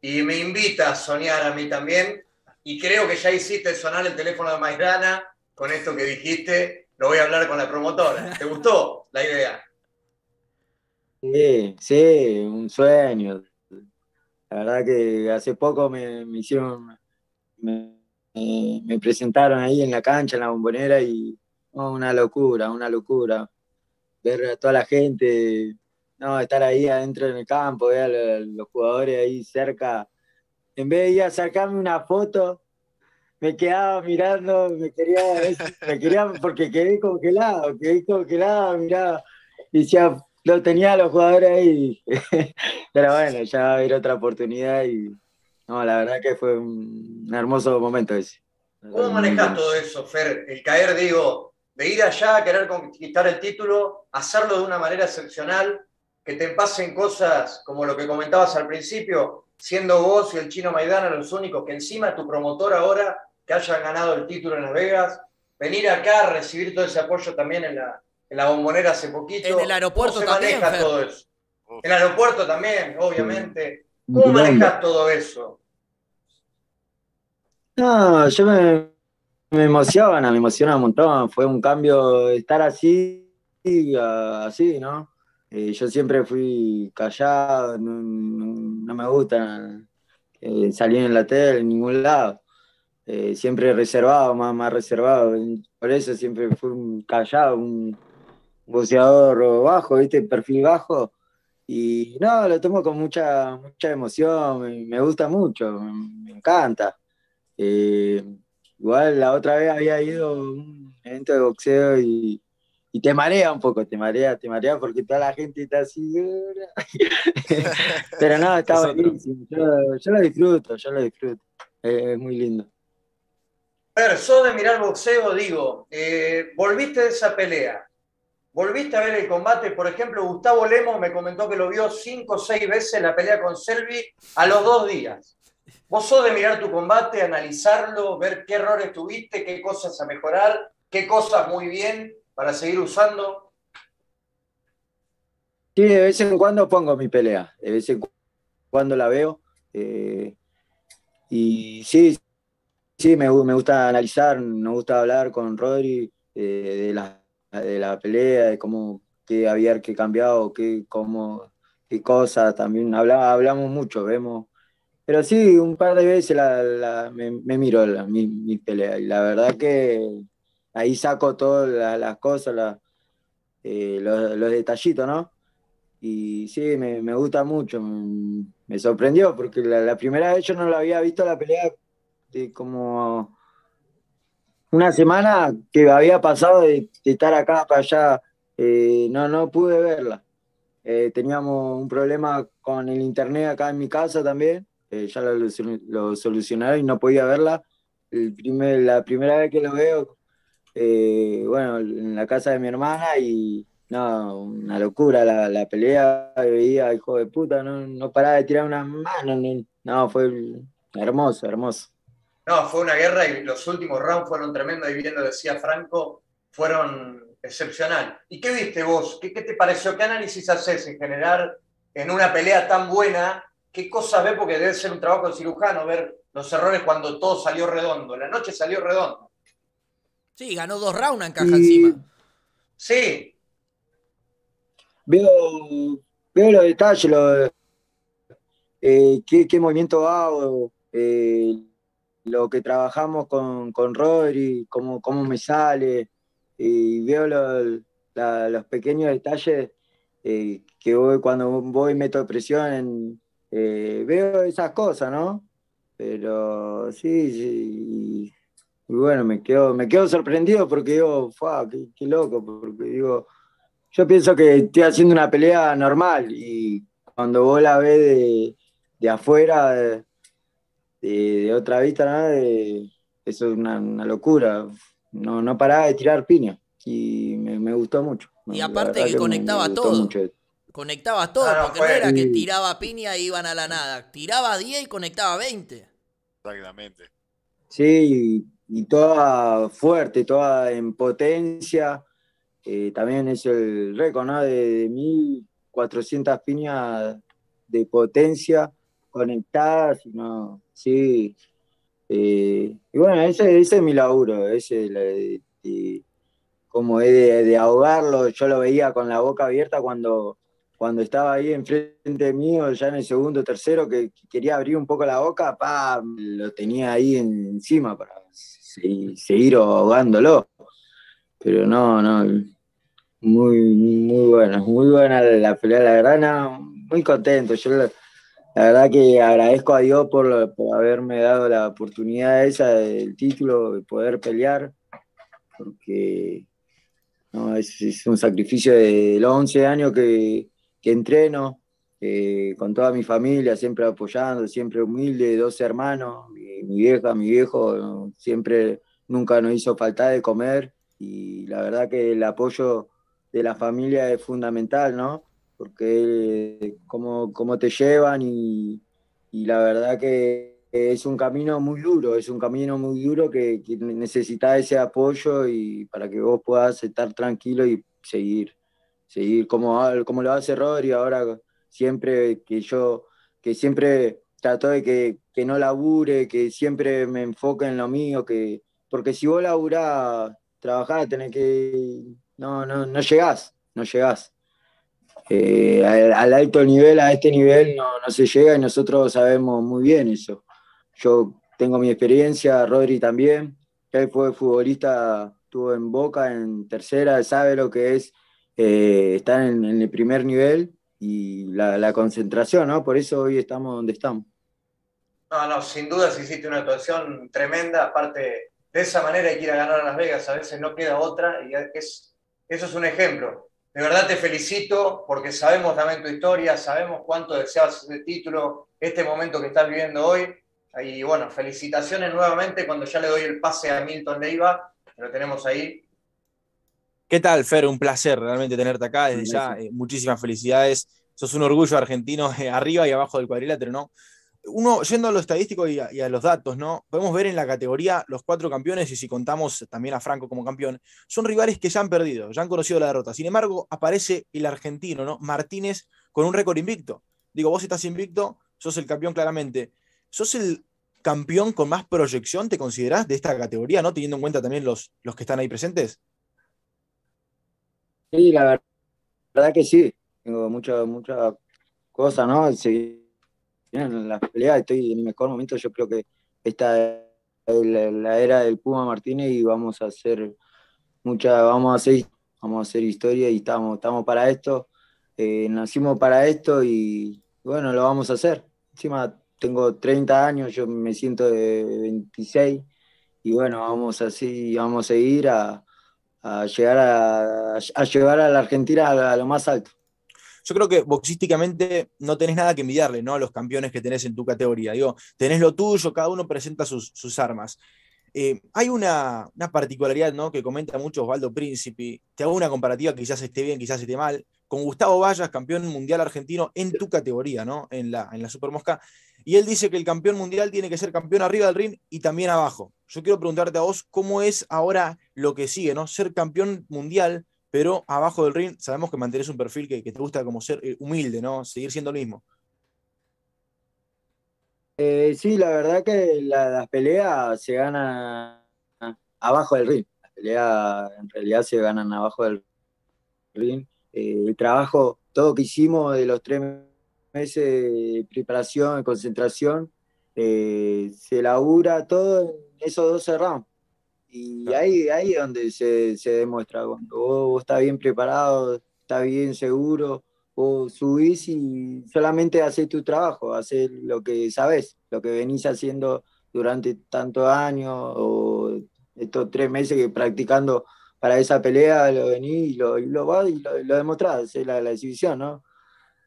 y me invita a soñar a mí también. Y creo que ya hiciste sonar el teléfono de Maidana con esto que dijiste. Lo voy a hablar con la promotora. ¿Te gustó la idea? Sí, sí, un sueño. La verdad que hace poco me, hicieron, me presentaron ahí en la cancha, en la bombonera, y oh, una locura, una locura. Ver a toda la gente, no, estar ahí adentro en el campo, ver a lo- los jugadores ahí cerca. En vez de ir a sacarme una foto, me quedaba mirando, me quería, me quería, porque quedé congelado, quedé congelado, miraba, y decía, lo tenía a los jugadores ahí. Pero bueno, ya va a haber otra oportunidad y no, la verdad que fue un, hermoso momento ese. ¿Cómo manejás todo eso, Fer? El caer, digo, de ir allá, querer conquistar el título, hacerlo de una manera excepcional, que te pasen cosas como lo que comentabas al principio, siendo vos y el chino Maidana los únicos que encima tu promotor ahora que hayan ganado el título en Las Vegas, venir acá, recibir todo ese apoyo también en la, en la bombonera hace poquito. En el aeropuerto ¿Cómo se también, maneja Fer. todo eso? En el aeropuerto también, obviamente. Un ¿Cómo manejas todo eso? No, yo me, me emociona, me emociona un montón. Fue un cambio estar así, así, ¿no? Eh, yo siempre fui callado, no, me gusta eh, salir en la tele, en ningún lado. Eh, siempre reservado, más, reservado. Por eso siempre fui un callado, un boxeador bajo, ¿viste? Perfil bajo. Y no, lo tomo con mucha, mucha emoción, me, gusta mucho, me encanta. Igual la otra vez había ido a un evento de boxeo y, y te marea un poco, te marea, te marea porque toda la gente está así. Pero no, está Es buenísimo. Yo, yo lo disfruto, yo lo disfruto. Eh, es muy lindo. Fer, sos de mirar boxeo, digo, eh, volviste de esa pelea, volviste a ver el combate, por ejemplo, Gustavo Lemos me comentó que lo vio cinco o seis veces la pelea con Selvi a los dos días. ¿Vos sos de mirar tu combate, analizarlo, ver qué errores tuviste, qué cosas a mejorar, qué cosas muy bien para seguir usando? Sí, de vez en cuando pongo mi pelea, de vez en cuando la veo. eh, y sí, sí, me, me gusta analizar, me gusta hablar con Rodri eh, de, la, de la pelea, de cómo qué había que cambiado, qué, cómo, cosas. También habla- hablamos mucho, vemos. Pero sí, un par de veces la, la- me, me miro la- mi, mi pelea y la verdad que ahí saco todas la- las cosas, eh, los, los detallitos, ¿no? Y sí, me, me gusta mucho, me, me sorprendió porque la primera vez yo no la había visto la pelea de como una semana que había pasado de, de estar acá para allá, eh, no, no pude verla. Eh, teníamos un problema con el internet acá en mi casa también, eh, ya lo, lo solucionaron y no podía verla. El primer, la primera vez que lo veo, eh, bueno, en la casa de mi hermana y no, una locura la, la pelea, veía, hijo de puta, no, no paraba de tirar una mano, no, no, fue hermoso, hermoso. No, fue una guerra y los últimos rounds fueron tremendos y bien lo decía Franco, fueron excepcional. ¿Y qué viste vos? ¿Qué, qué te pareció? ¿Qué análisis haces en general en una pelea tan buena? ¿Qué cosas ves? Porque debe ser un trabajo de cirujano ver los errores cuando todo salió redondo. La noche salió redondo. Sí, ganó dos rounds en caja Y- encima. Sí, Veo, veo los detalles, lo- eh, qué, qué movimiento hago, eh, lo que trabajamos con, con Rodri, cómo, cómo me sale, y veo lo- la- los pequeños detalles eh, que voy cuando voy meto presión, eh, veo esas cosas, ¿no? Pero sí, sí, y, y bueno, me quedo, me quedo sorprendido porque digo, "Fua, qué, qué loco, porque digo, yo pienso que estoy haciendo una pelea normal y cuando vos la ves de, de afuera, de, otra vista, ¿no? De- eso es una, una locura. No, no paraba de tirar piña y me, me gustó mucho. Y aparte que conectaba me todo. mucho. Conectaba todo, Ah, porque no era que tiraba piña y iban a la nada. Tiraba 10 y conectaba 20. Exactamente. Sí, y, toda fuerte, toda en potencia. Eh, también es el récord, ¿no? De, de 1400 piñas de potencia conectadas. No, sí. Eh, y bueno, ese, ese es mi laburo, ese la de- de- como es de, de ahogarlo. Yo lo veía con la boca abierta cuando, cuando estaba ahí enfrente mío, ya en el segundo, tercero, que quería abrir un poco la boca, pa, lo tenía ahí en- encima para se- seguir ahogándolo. Pero no, no, muy, muy buena, muy buena la pelea, la verdad, no, muy contento. Yo la, la verdad que agradezco a Dios por, por haberme dado la oportunidad esa del título, de poder pelear, porque no, es, es un sacrificio de los 11 años que, que entreno, con toda mi familia, siempre apoyando, siempre humilde, dos hermanos, mi, mi vieja, mi viejo, siempre nunca nos hizo falta de comer y la verdad que el apoyo de la familia es fundamental, ¿no? Porque eh, cómo, cómo te llevan y, y la verdad que es un camino muy duro, es un camino muy duro que, que necesita ese apoyo y para que vos puedas estar tranquilo y seguir, seguir como, como lo hace Rodri ahora, siempre que yo, que siempre trato de que, que no labure, que siempre me enfoque en lo mío, que, porque si vos laburás, trabajás, tenés que, no, no, no llegás, no llegás. Eh, al, al, alto nivel, a este nivel, no, no se llega y nosotros sabemos muy bien eso. Yo tengo mi experiencia, Rodri también, él fue futbolista, estuvo en Boca, en tercera, sabe lo que es eh, estar en, el primer nivel y la, concentración, ¿no? Por eso hoy estamos donde estamos. No, no, sin duda hiciste una actuación tremenda, aparte de esa manera hay que ir a ganar a Las Vegas, a veces no queda otra y es, eso es un ejemplo. De verdad te felicito porque sabemos también tu historia, sabemos cuánto deseabas ese título, este momento que estás viviendo hoy Y bueno, felicitaciones nuevamente cuando ya le doy el pase a Milton Leiva, lo tenemos ahí. ¿Qué tal, Fer? Un placer realmente tenerte acá. Desde ya, eh, muchísimas felicidades. Sos un orgullo argentino eh, arriba y abajo del cuadrilátero, ¿no? Uno, yendo a lo estadístico y a, los datos, ¿no? Podemos ver en la categoría los cuatro campeones, y si contamos también a Franco como campeón, son rivales que ya han perdido, ya han conocido la derrota. Sin embargo, aparece el argentino, ¿no? Martínez con un récord invicto. Digo, vos estás invicto, sos el campeón claramente. ¿Sos el campeón con más proyección, te considerás, de esta categoría, ¿no? Teniendo en cuenta también los, los que están ahí presentes. Sí, la verdad que sí. Tengo muchas mucha cosas, ¿no? en la pelea, estoy en el mejor momento. Yo creo que esta es la, era del Puma Martínez y vamos a hacer mucha, vamos a hacer, vamos a hacer historia y estamos, estamos para esto. Eh, nacimos para esto y bueno, lo vamos a hacer. Encima tengo 30 años, yo me siento de 26 y bueno, vamos así, vamos a seguir a, llegar a, a, llevar a la Argentina a, lo más alto. Yo creo que boxísticamente no tenés nada que envidiarle ¿no? a los campeones que tenés en tu categoría. Digo, tenés lo tuyo, cada uno presenta sus, sus armas. Eh, hay una, una, particularidad ¿no? que comenta mucho Osvaldo Príncipe. Te hago una comparativa, quizás esté bien, quizás esté mal, con Gustavo Vallas, campeón mundial argentino en tu categoría, ¿no? en, la, en la Supermosca. Y él dice que el campeón mundial tiene que ser campeón arriba del ring y también abajo. Yo quiero preguntarte a vos, ¿cómo es ahora lo que sigue, ¿no? Ser campeón mundial, pero abajo del ring sabemos que mantenés un perfil que, te gusta como ser eh, humilde, ¿no? Seguir siendo lo mismo. Eh, sí, la verdad que las peleas se ganan abajo del ring. Las peleas en realidad se ganan abajo del ring. Eh, el trabajo, todo que hicimos de los tres meses de preparación, concentración, eh, se labura todo en esos dos rounds. Y ahí, ahí es donde se, demuestra, cuando vos, estás bien preparado, estás bien seguro, vos subís y solamente haces tu trabajo, haces lo que sabes, lo que venís haciendo durante tantos años o estos tres meses que practicando para esa pelea, lo venís y lo, y lo vas y lo, demostrás, es la, la exhibición, ¿no?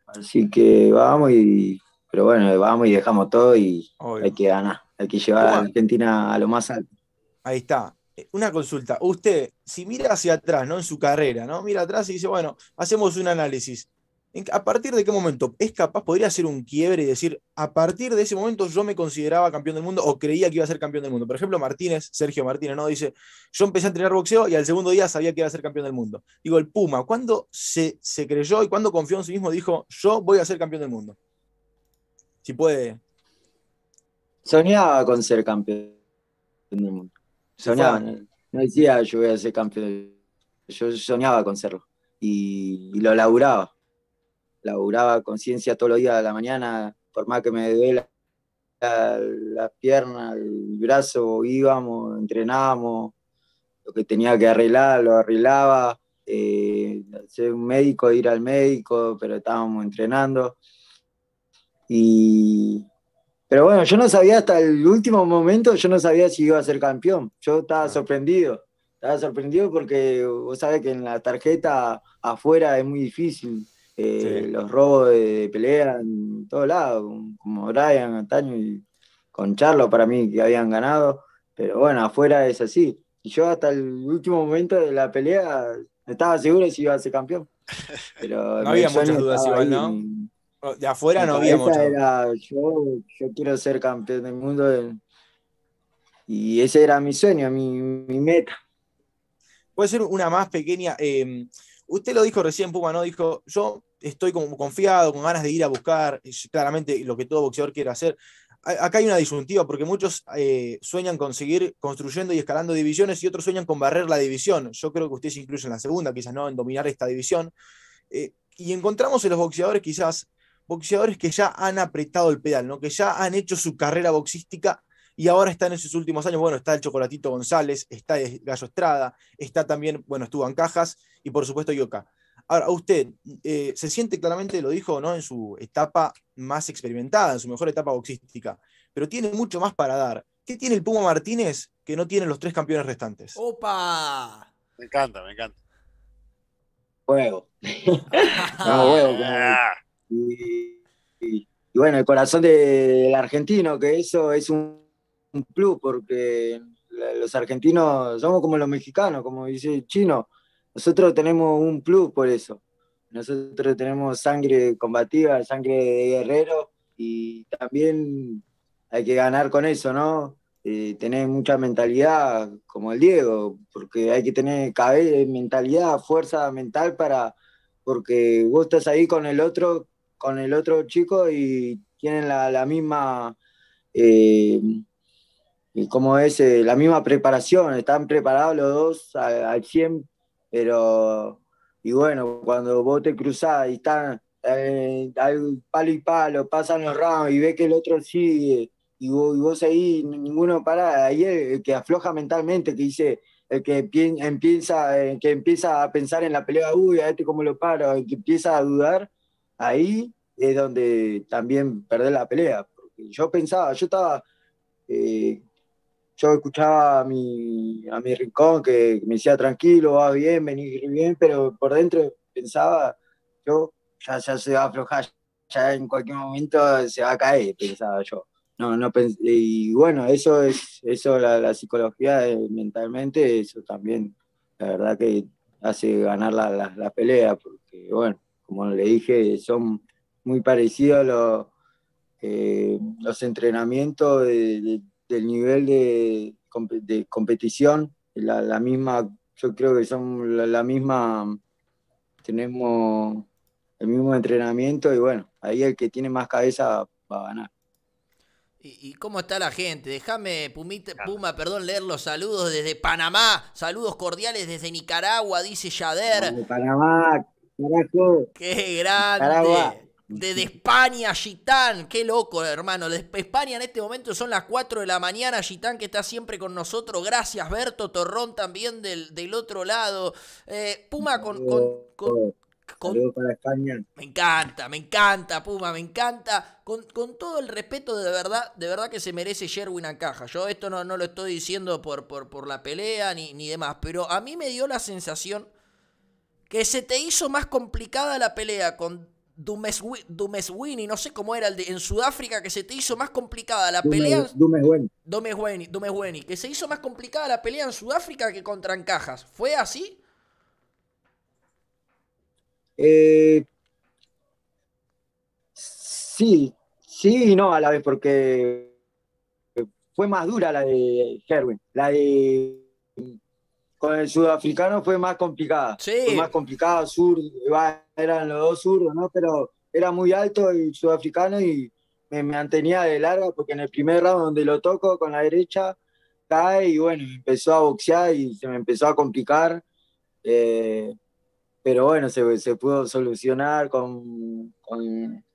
Así que vamos y, pero bueno, vamos y dejamos todo y hay que ganar, hay que llevar a Argentina a lo más alto. Ahí está. Eh, una consulta. Usted, si mira hacia atrás, ¿no? En su carrera, ¿no? Mira atrás y dice, bueno, hacemos un análisis. ¿A partir de qué momento es capaz, podría hacer un quiebre y decir, a partir de ese momento yo me consideraba campeón del mundo o creía que iba a ser campeón del mundo? Por ejemplo, Martínez, Sergio Martínez, ¿no? Dice, yo empecé a entrenar boxeo y al segundo día sabía que iba a ser campeón del mundo. Digo, el Puma, ¿cuándo se, se creyó y cuándo confió en sí mismo? Dijo, yo voy a ser campeón del mundo. Si puede. Soñaba con ser campeón del mundo. Soñaba. No decía yo voy a ser campeón. Yo soñaba con serlo. y lo laburaba laburaba conciencia todos los días de la mañana, por más que me duela la, la, pierna, el brazo, íbamos, entrenábamos, lo que tenía que arreglar, lo arreglaba, eh, ser un médico, ir al médico, pero estábamos entrenando. Y, pero bueno, yo no sabía hasta el último momento, yo no sabía si iba a ser campeón. Yo estaba sorprendido, estaba sorprendido porque vos sabés que en la tarjeta afuera es muy difícil eh, los robos de, pelea en todos lados, como Brian, Antaño y con Charlo para mí que habían ganado, pero bueno, afuera es así. Y yo hasta el último momento de la pelea estaba seguro de si iba a ser campeón. Pero no había muchas dudas igual, ¿no? De afuera no había muchas yo, yo quiero ser campeón del mundo y ese era mi sueño, mi, mi meta. Puede ser una más pequeña. Eh, Usted lo dijo recién, Puma, ¿no? Dijo, yo estoy como confiado, con ganas de ir a buscar, claramente lo que todo boxeador quiere hacer. Acá hay una disyuntiva, porque muchos eh, sueñan con seguir construyendo y escalando divisiones y otros sueñan con barrer la división. Yo creo que usted se incluye en la segunda, quizás no, en dominar esta división. Eh, y encontramos en los boxeadores quizás boxeadores que ya han apretado el pedal, ¿no? que ya han hecho su carrera boxística y ahora están en sus últimos años. Bueno, está el Chocolatito González, está Gallo Estrada, está también, bueno, estuvo en Cajas y por supuesto Yoka. Ahora, usted eh, se siente claramente, lo dijo, ¿no? En su etapa más experimentada, en su mejor etapa boxística, pero tiene mucho más para dar. ¿Qué tiene el Puma Martínez que no tienen los tres campeones restantes? ¡Opa! Me encanta, me encanta. Juego. no, juego. Ah. bueno, el corazón del argentino, que eso es un, un plus, porque los argentinos somos como los mexicanos, como dice el chino, nosotros tenemos un plus por eso. Nosotros tenemos sangre combativa, sangre de guerrero y también hay que ganar con eso, ¿no? Eh, tener mucha mentalidad como el Diego, porque hay que tener cabeza, mentalidad, fuerza mental para, porque vos estás ahí con el otro, con el otro chico y tienen la, misma, eh, como es, eh, la misma preparación, están preparados los dos al, al 100, pero y bueno, cuando vos te cruzás y están eh, palo y palo, pasan los rounds y ve que el otro sigue y vos, y vos ahí ninguno para, ahí el, que afloja mentalmente, que dice, el que empieza, el que empieza a pensar en la pelea, uy, a este cómo lo paro, el que empieza a dudar, ahí es donde también perdés la pelea. Porque yo pensaba, yo estaba, eh, yo escuchaba a mi, a mi rincón que me decía tranquilo, va bien, vení bien, pero por dentro pensaba, yo ya, se va a aflojar, ya en cualquier momento se va a caer, pensaba yo. No, no y bueno, eso es, eso la, la psicología mentalmente, eso también, la verdad que hace ganar la, la, pelea, porque bueno, como le dije, son muy parecidos los, eh, los entrenamientos de del nivel de, de competición, la, la, misma, yo creo que son la, misma, tenemos el mismo entrenamiento y bueno, ahí el que tiene más cabeza va a ganar. ¿Y, cómo está la gente? Déjame, Puma, perdón, leer los saludos desde Panamá. Saludos cordiales desde Nicaragua, dice Yader. De Panamá, carajo. Qué grande. Desde España, Gitán, qué loco, hermano. De España en este momento son las 4 de la mañana. Gitán que está siempre con nosotros. Gracias, Berto Torrón también del, del otro lado. Eh, Puma con, con, para España. Me encanta, me encanta, Puma, me encanta. Con, todo el respeto de verdad, de verdad que se merece Sherwin Caja. Yo esto no, no lo estoy diciendo por, por, por la pelea ni, ni demás, pero a mí me dio la sensación que se te hizo más complicada la pelea con Dumeswini, no sé cómo era el de en Sudáfrica, que se te hizo más complicada la pelea. Dumeswini. que se hizo más complicada la pelea en Sudáfrica que contra Encajas. ¿Fue así? Eh, sí, sí y no a la vez, porque fue más dura la de Herwin. La de con el sudafricano fue más complicada. Sí. Fue más complicada, sur, eran los dos zurdos, ¿no? Pero era muy alto el sudafricano y me mantenía de larga porque en el primer round donde lo toco con la derecha cae y bueno, empezó a boxear y se me empezó a complicar. Eh, pero bueno, se, se, pudo solucionar con, con,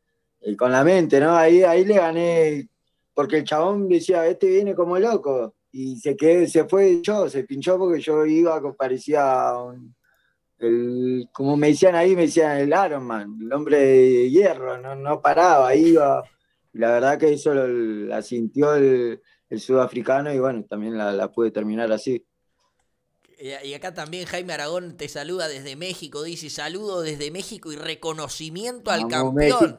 eh, con, la mente, ¿no? Ahí, ahí le gané, porque el chabón decía, este viene como loco y se, quedó, se fue yo, se pinchó porque yo iba, parecía, el, como me decían ahí, me decían el Ironman, el hombre de hierro, no, no paraba, iba. La verdad que eso la sintió el, sudafricano y bueno, también la, la pude terminar así. Y acá también Jaime Aragón te saluda desde México, dice saludo desde México y reconocimiento al campeón.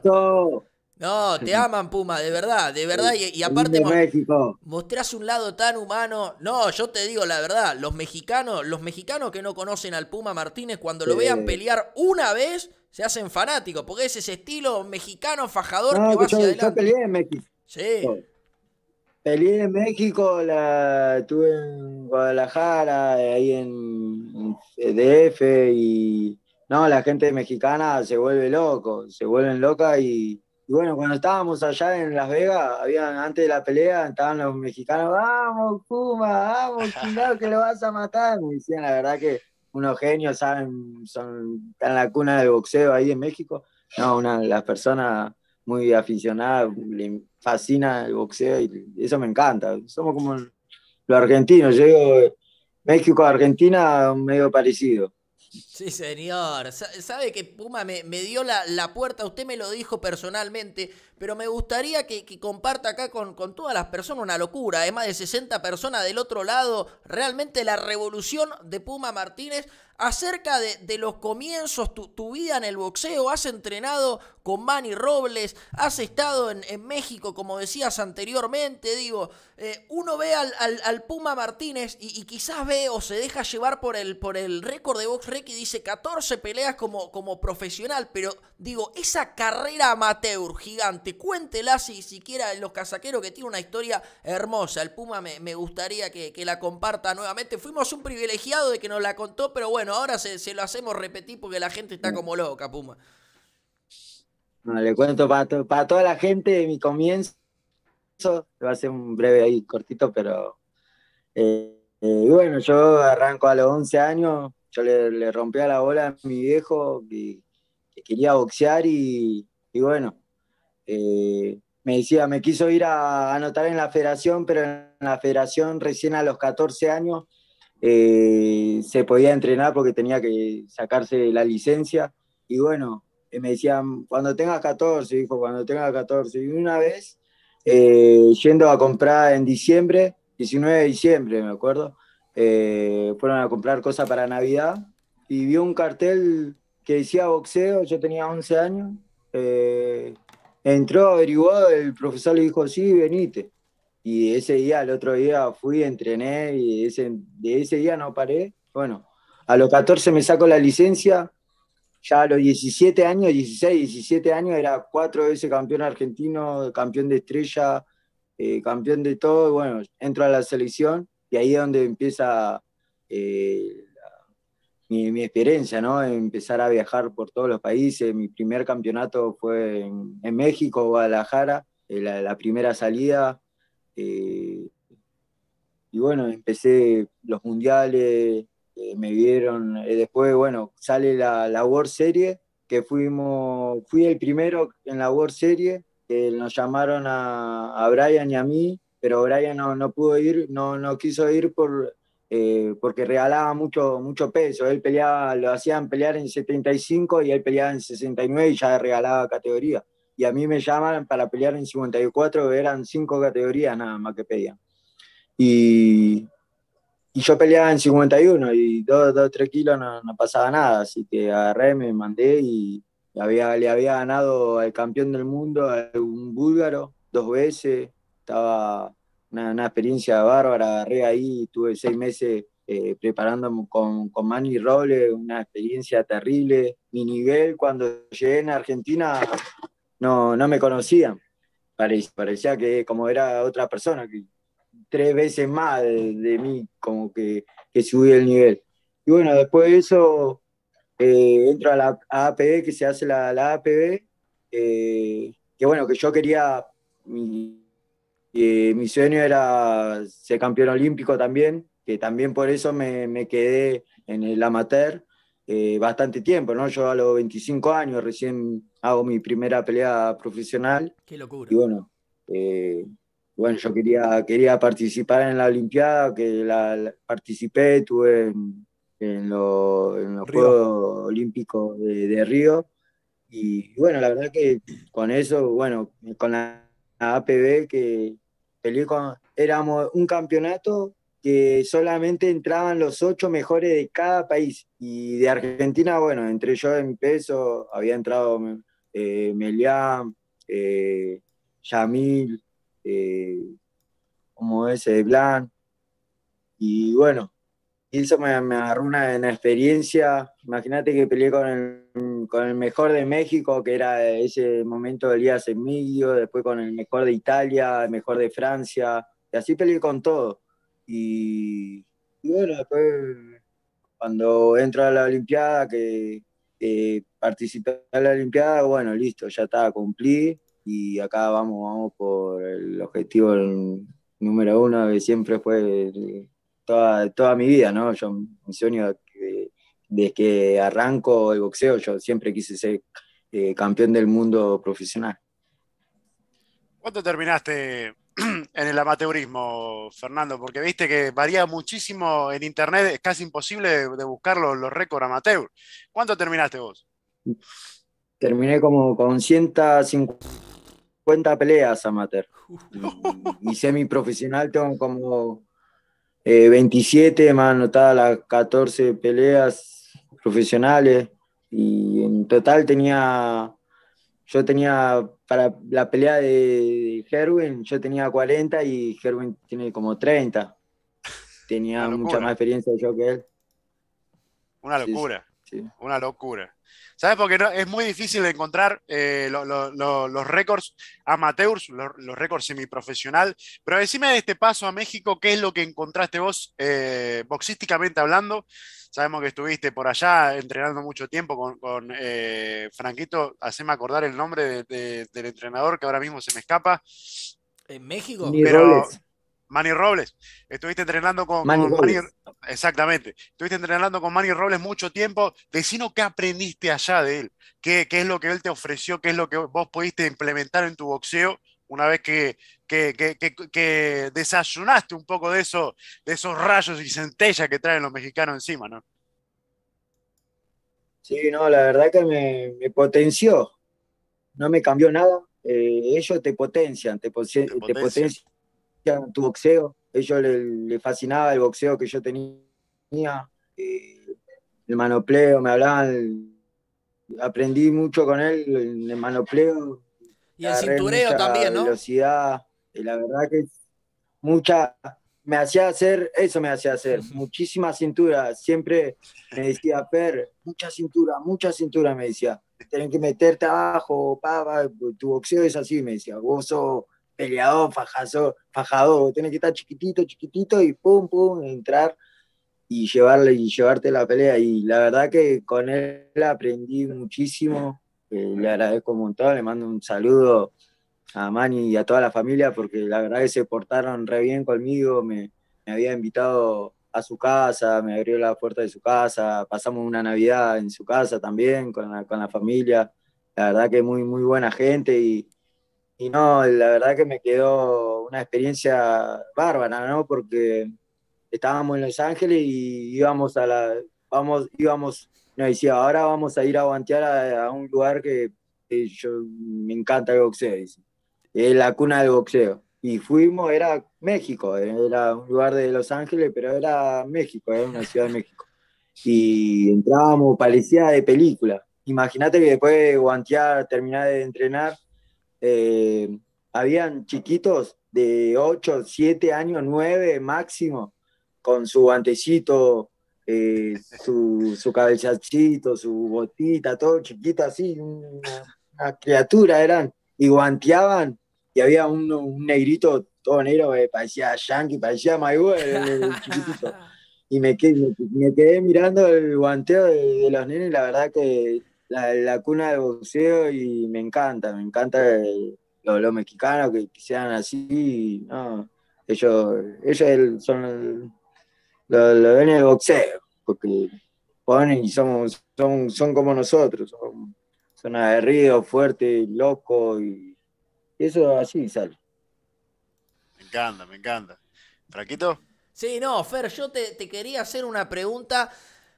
No, te aman, Puma, de verdad, de verdad. Y, aparte mostrás un lado tan humano. No, yo te digo la verdad, los mexicanos, los mexicanos que no conocen al Puma Martínez, cuando lo vean pelear una vez, se hacen fanáticos, porque es ese estilo mexicano fajador que va hacia yo, adelante. Yo peleé en México. Sí. Peleé en México, la estuve en Guadalajara, ahí en DF y no, la gente mexicana se vuelve loco, se vuelven loca y y bueno, cuando estábamos allá en Las Vegas, habían, antes de la pelea, estaban los mexicanos, vamos, Puma, vamos, chingado, que lo vas a matar. Me decían, la verdad que unos genios, saben, son, están en la cuna del boxeo ahí en México. No, una de las personas muy aficionadas, le fascina el boxeo y eso me encanta. Somos como los argentinos, yo digo, México, Argentina, medio parecido. Sí, señor. Sabe que Puma me, dio la, puerta, usted me lo dijo personalmente, pero me gustaría que, comparta acá con, con, todas las personas una locura. Hay más de 60 personas del otro lado. Realmente la revolución de Puma Martínez acerca de, los comienzos, tu, vida en el boxeo. Has entrenado con Manny Robles, has estado en, México, como decías anteriormente. Digo, eh, uno ve al, Puma Martínez y, quizás ve o se deja llevar por el, por el récord de BoxRec y dice 14 peleas como, como profesional. Pero digo, esa carrera amateur gigante, cuéntela si siquiera los casaqueros que tiene una historia hermosa. El Puma me, me gustaría que, que la comparta nuevamente. Fuimos un privilegiado de que nos la contó, pero bueno ahora se, lo hacemos repetir porque la gente está como loca, Puma. le cuento para, toda la gente mi comienzo. Va a ser un breve ahí, cortito, pero. Eh, eh, bueno, yo arranco a los 11 años. Yo le, rompí a la bola a mi viejo que, quería boxear y, bueno. Eh, me decía, me quiso ir a anotar en la federación, pero en la federación recién a los 14 años eh, se podía entrenar porque tenía que sacarse la licencia. Y bueno, eh, me decían, cuando tengas 14, dijo, cuando tengas 14. Y una vez, eh, yendo a comprar en diciembre, 19 de diciembre, me acuerdo, fueron a comprar cosas para Navidad y vio un cartel que decía boxeo, yo tenía 11 años. entró, averiguó, el profesor le dijo, sí, venite. Y ese día, el otro día fui, entrené y ese, de ese día no paré. Bueno, a los 14 me saco la licencia, ya a los 17 años, 16, 17 años, era cuatro veces campeón argentino, campeón de estrella, eh, campeón de todo. Bueno, entro a la selección y ahí es donde empieza eh, mi, experiencia, ¿no? Empezar a viajar por todos los países. Mi primer campeonato fue en, México, Guadalajara, eh, la primera salida eh, y bueno, empecé los mundiales, eh, me vieron, eh, después, bueno, sale la, la, World Series, que fuimos, fui el primero en la World Series, que nos llamaron a, a, Brian y a mí, pero Brian no, no pudo ir, no, no quiso ir por, porque regalaba mucho, mucho peso. Él peleaba, lo hacían pelear en 75 y él peleaba en 69 y ya regalaba categoría y a mí me llaman para pelear en 54, eran cinco categorías nada más que pedían. Y, y yo peleaba en 51 y 2, 2 3 kilos no, no, pasaba nada, así que agarré, me mandé y había, le había ganado al campeón del mundo, a un búlgaro, dos veces, estaba una, una experiencia bárbara, agarré ahí, tuve seis meses eh, preparándome con, con Manny Robles, una experiencia terrible. Mi nivel cuando llegué en Argentina no, no me conocían. Parecía, que como era otra persona, que tres veces más de, mí, como que, que, subí el nivel. Y bueno, después de eso eh, entro a la APB, que se hace la, la APB, eh, que bueno, que yo quería, mi, eh, mi sueño era ser campeón olímpico también, que también por eso me, me quedé en el amateur bastante tiempo, ¿no? Yo a los 25 años recién hago mi primera pelea profesional. Qué locura. Y bueno, eh, bueno yo quería, quería participar en la Olimpiada, que la, participé, estuve en, en, los Juegos Olímpicos de, Río. Y, bueno, la verdad que con eso, bueno, con la, APB que peleé con, éramos un campeonato que solamente entraban los ocho mejores de cada país. Y de Argentina, bueno, entre yo en peso, había entrado eh, Meliam, eh, Yamil, eh, como ese Blan. Y bueno, eso me, agarró una, experiencia. Imagínate que peleé con el, mejor de México, que era ese momento de Elías Emilio, después con el mejor de Italia, el mejor de Francia, y así peleé con todo. Y, y bueno, después cuando entro a la Olimpiada, que eh, participé en la Olimpiada, bueno, listo, ya está, cumplí y acá vamos, vamos por el objetivo número uno que siempre fue toda, toda mi vida, ¿no? Yo, mi sueño desde que arranco el boxeo, yo siempre quise ser eh, campeón del mundo profesional. ¿Cuánto terminaste en el amateurismo, Fernando? Porque viste que varía muchísimo en internet, es casi imposible de, buscar los, récords amateur. ¿Cuánto terminaste vos? Terminé como con 150 peleas amateur. Y, semi-profesional tengo como 27, eh, más anotadas las 14 peleas. profesionales y en total tenía, yo tenía para la pelea de Herwin, yo tenía 40 y Herwin tiene como 30. Tenía mucha más experiencia yo que él. Una sí. locura. Sí. Una locura. ¿Sabes? Porque no, es muy difícil encontrar eh, lo- lo- lo- los récords amateurs, los, los récords semiprofesional. Pero decime de este paso a México, ¿qué es lo que encontraste vos, eh, boxísticamente hablando? Sabemos que estuviste por allá entrenando mucho tiempo con, con, eh, Franquito. Haceme acordar el nombre de- de- del entrenador que ahora mismo se me escapa. ¿En México? Pero- Robles. Manny Robles. Estuviste entrenando con, Manny con Manny- Robles. Exactamente. Estuviste entrenando con Manny Robles mucho tiempo. Decinos qué aprendiste allá de él. ¿Qué, qué es lo que él te ofreció? ¿Qué es lo que vos pudiste implementar en tu boxeo una vez que, que, que- que- desayunaste un poco de, eso, de esos rayos y centellas que traen los mexicanos encima, ¿no? Sí, no, la verdad que me, me potenció. No me cambió nada. Eh, ellos te potencian, te, Te te potencian. potencian tu boxeo. Ellos le, le fascinaba el boxeo que yo tenía. eh, el manopleo, me hablaban. Aprendí mucho con él en el manopleo. Y el cintureo también, ¿no? Velocidad. Y la verdad que mucha. Me hacía hacer, eso me hacía hacer, muchísima cintura. Siempre me decía, Per, mucha cintura, mucha cintura, me decía. Tienen que meterte abajo, pa, pa, tu boxeo es así, me decía. Vos sos peleador, fajador, fajador, tenés que estar chiquitito, chiquitito y pum, pum, entrar y llevarle y llevarte la pelea. Y la verdad que con él aprendí muchísimo. Eh, le agradezco un montón, le mando un saludo a Mani y a toda la familia porque la verdad que se portaron re bien conmigo, me, me había invitado a su casa, me abrió la puerta de su casa, pasamos una Navidad en su casa también con la, con la familia, la verdad que muy, muy buena gente y, y no, la verdad que me quedó una experiencia bárbara, ¿no? Porque estábamos en Los Ángeles y íbamos a la, vamos, íbamos, nos decía, ahora vamos a ir a guantear a, un lugar que, que yo, me encanta el boxeo, dice es la cuna del boxeo. Y fuimos, era México, era un lugar de Los Ángeles, pero era México, era una ciudad de México. Y entrábamos, parecía de película. Imagínate que después de guantear, terminar de entrenar, eh, habían chiquitos de 8, 7 años, 9 máximo, con su guantecito, eh, su, su cabezachito, su botita, todo chiquito así, una, una criatura eran, y guanteaban, y había un, un negrito todo negro que parecía yankee, parecía Mayweather, el, el chiquitito. Y me quedé, me, quedé mirando el guanteo de, de los nenes, la verdad que la, la cuna del boxeo y me encanta, me encanta los mexicanos que, que sean así, no, ellos, ellos son los, los dueños del boxeo, porque ponen y son, son, son como nosotros, son, son aguerridos, fuertes, locos, y eso así sale. Me encanta, me encanta. Franquito, Sí, no, Fer, yo te, te quería hacer una pregunta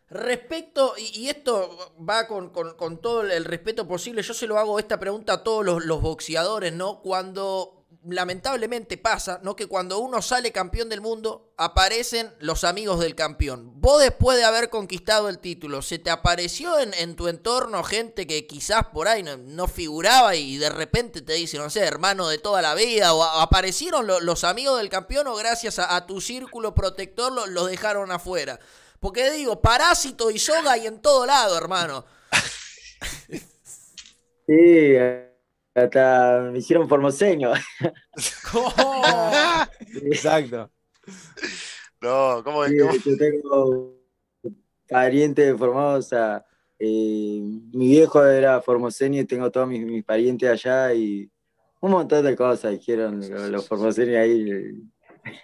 respecto, y, y esto va con, con- con todo el respeto posible, yo se lo hago esta pregunta a todos los, los boxeadores, ¿no? Cuando lamentablemente pasa, ¿no? Que cuando uno sale campeón del mundo, aparecen los amigos del campeón. Vos después de haber conquistado el título, ¿se te apareció en, tu entorno gente que quizás por ahí no, figuraba y de repente te dice, no sé, hermano de toda la vida, o aparecieron lo- los amigos del campeón o gracias a, tu círculo protector lo- los dejaron afuera? Porque digo, parásito y soga y en todo lado, hermano. Sí, hasta me hicieron formoseño. ¿Cómo? Exacto. no, ¿cómo, Sí, cómo- yo tengo parientes de Formosa. eh, mi viejo era formoseño y tengo todos mis, mis parientes allá y un montón de cosas dijeron los, los formoseños ahí.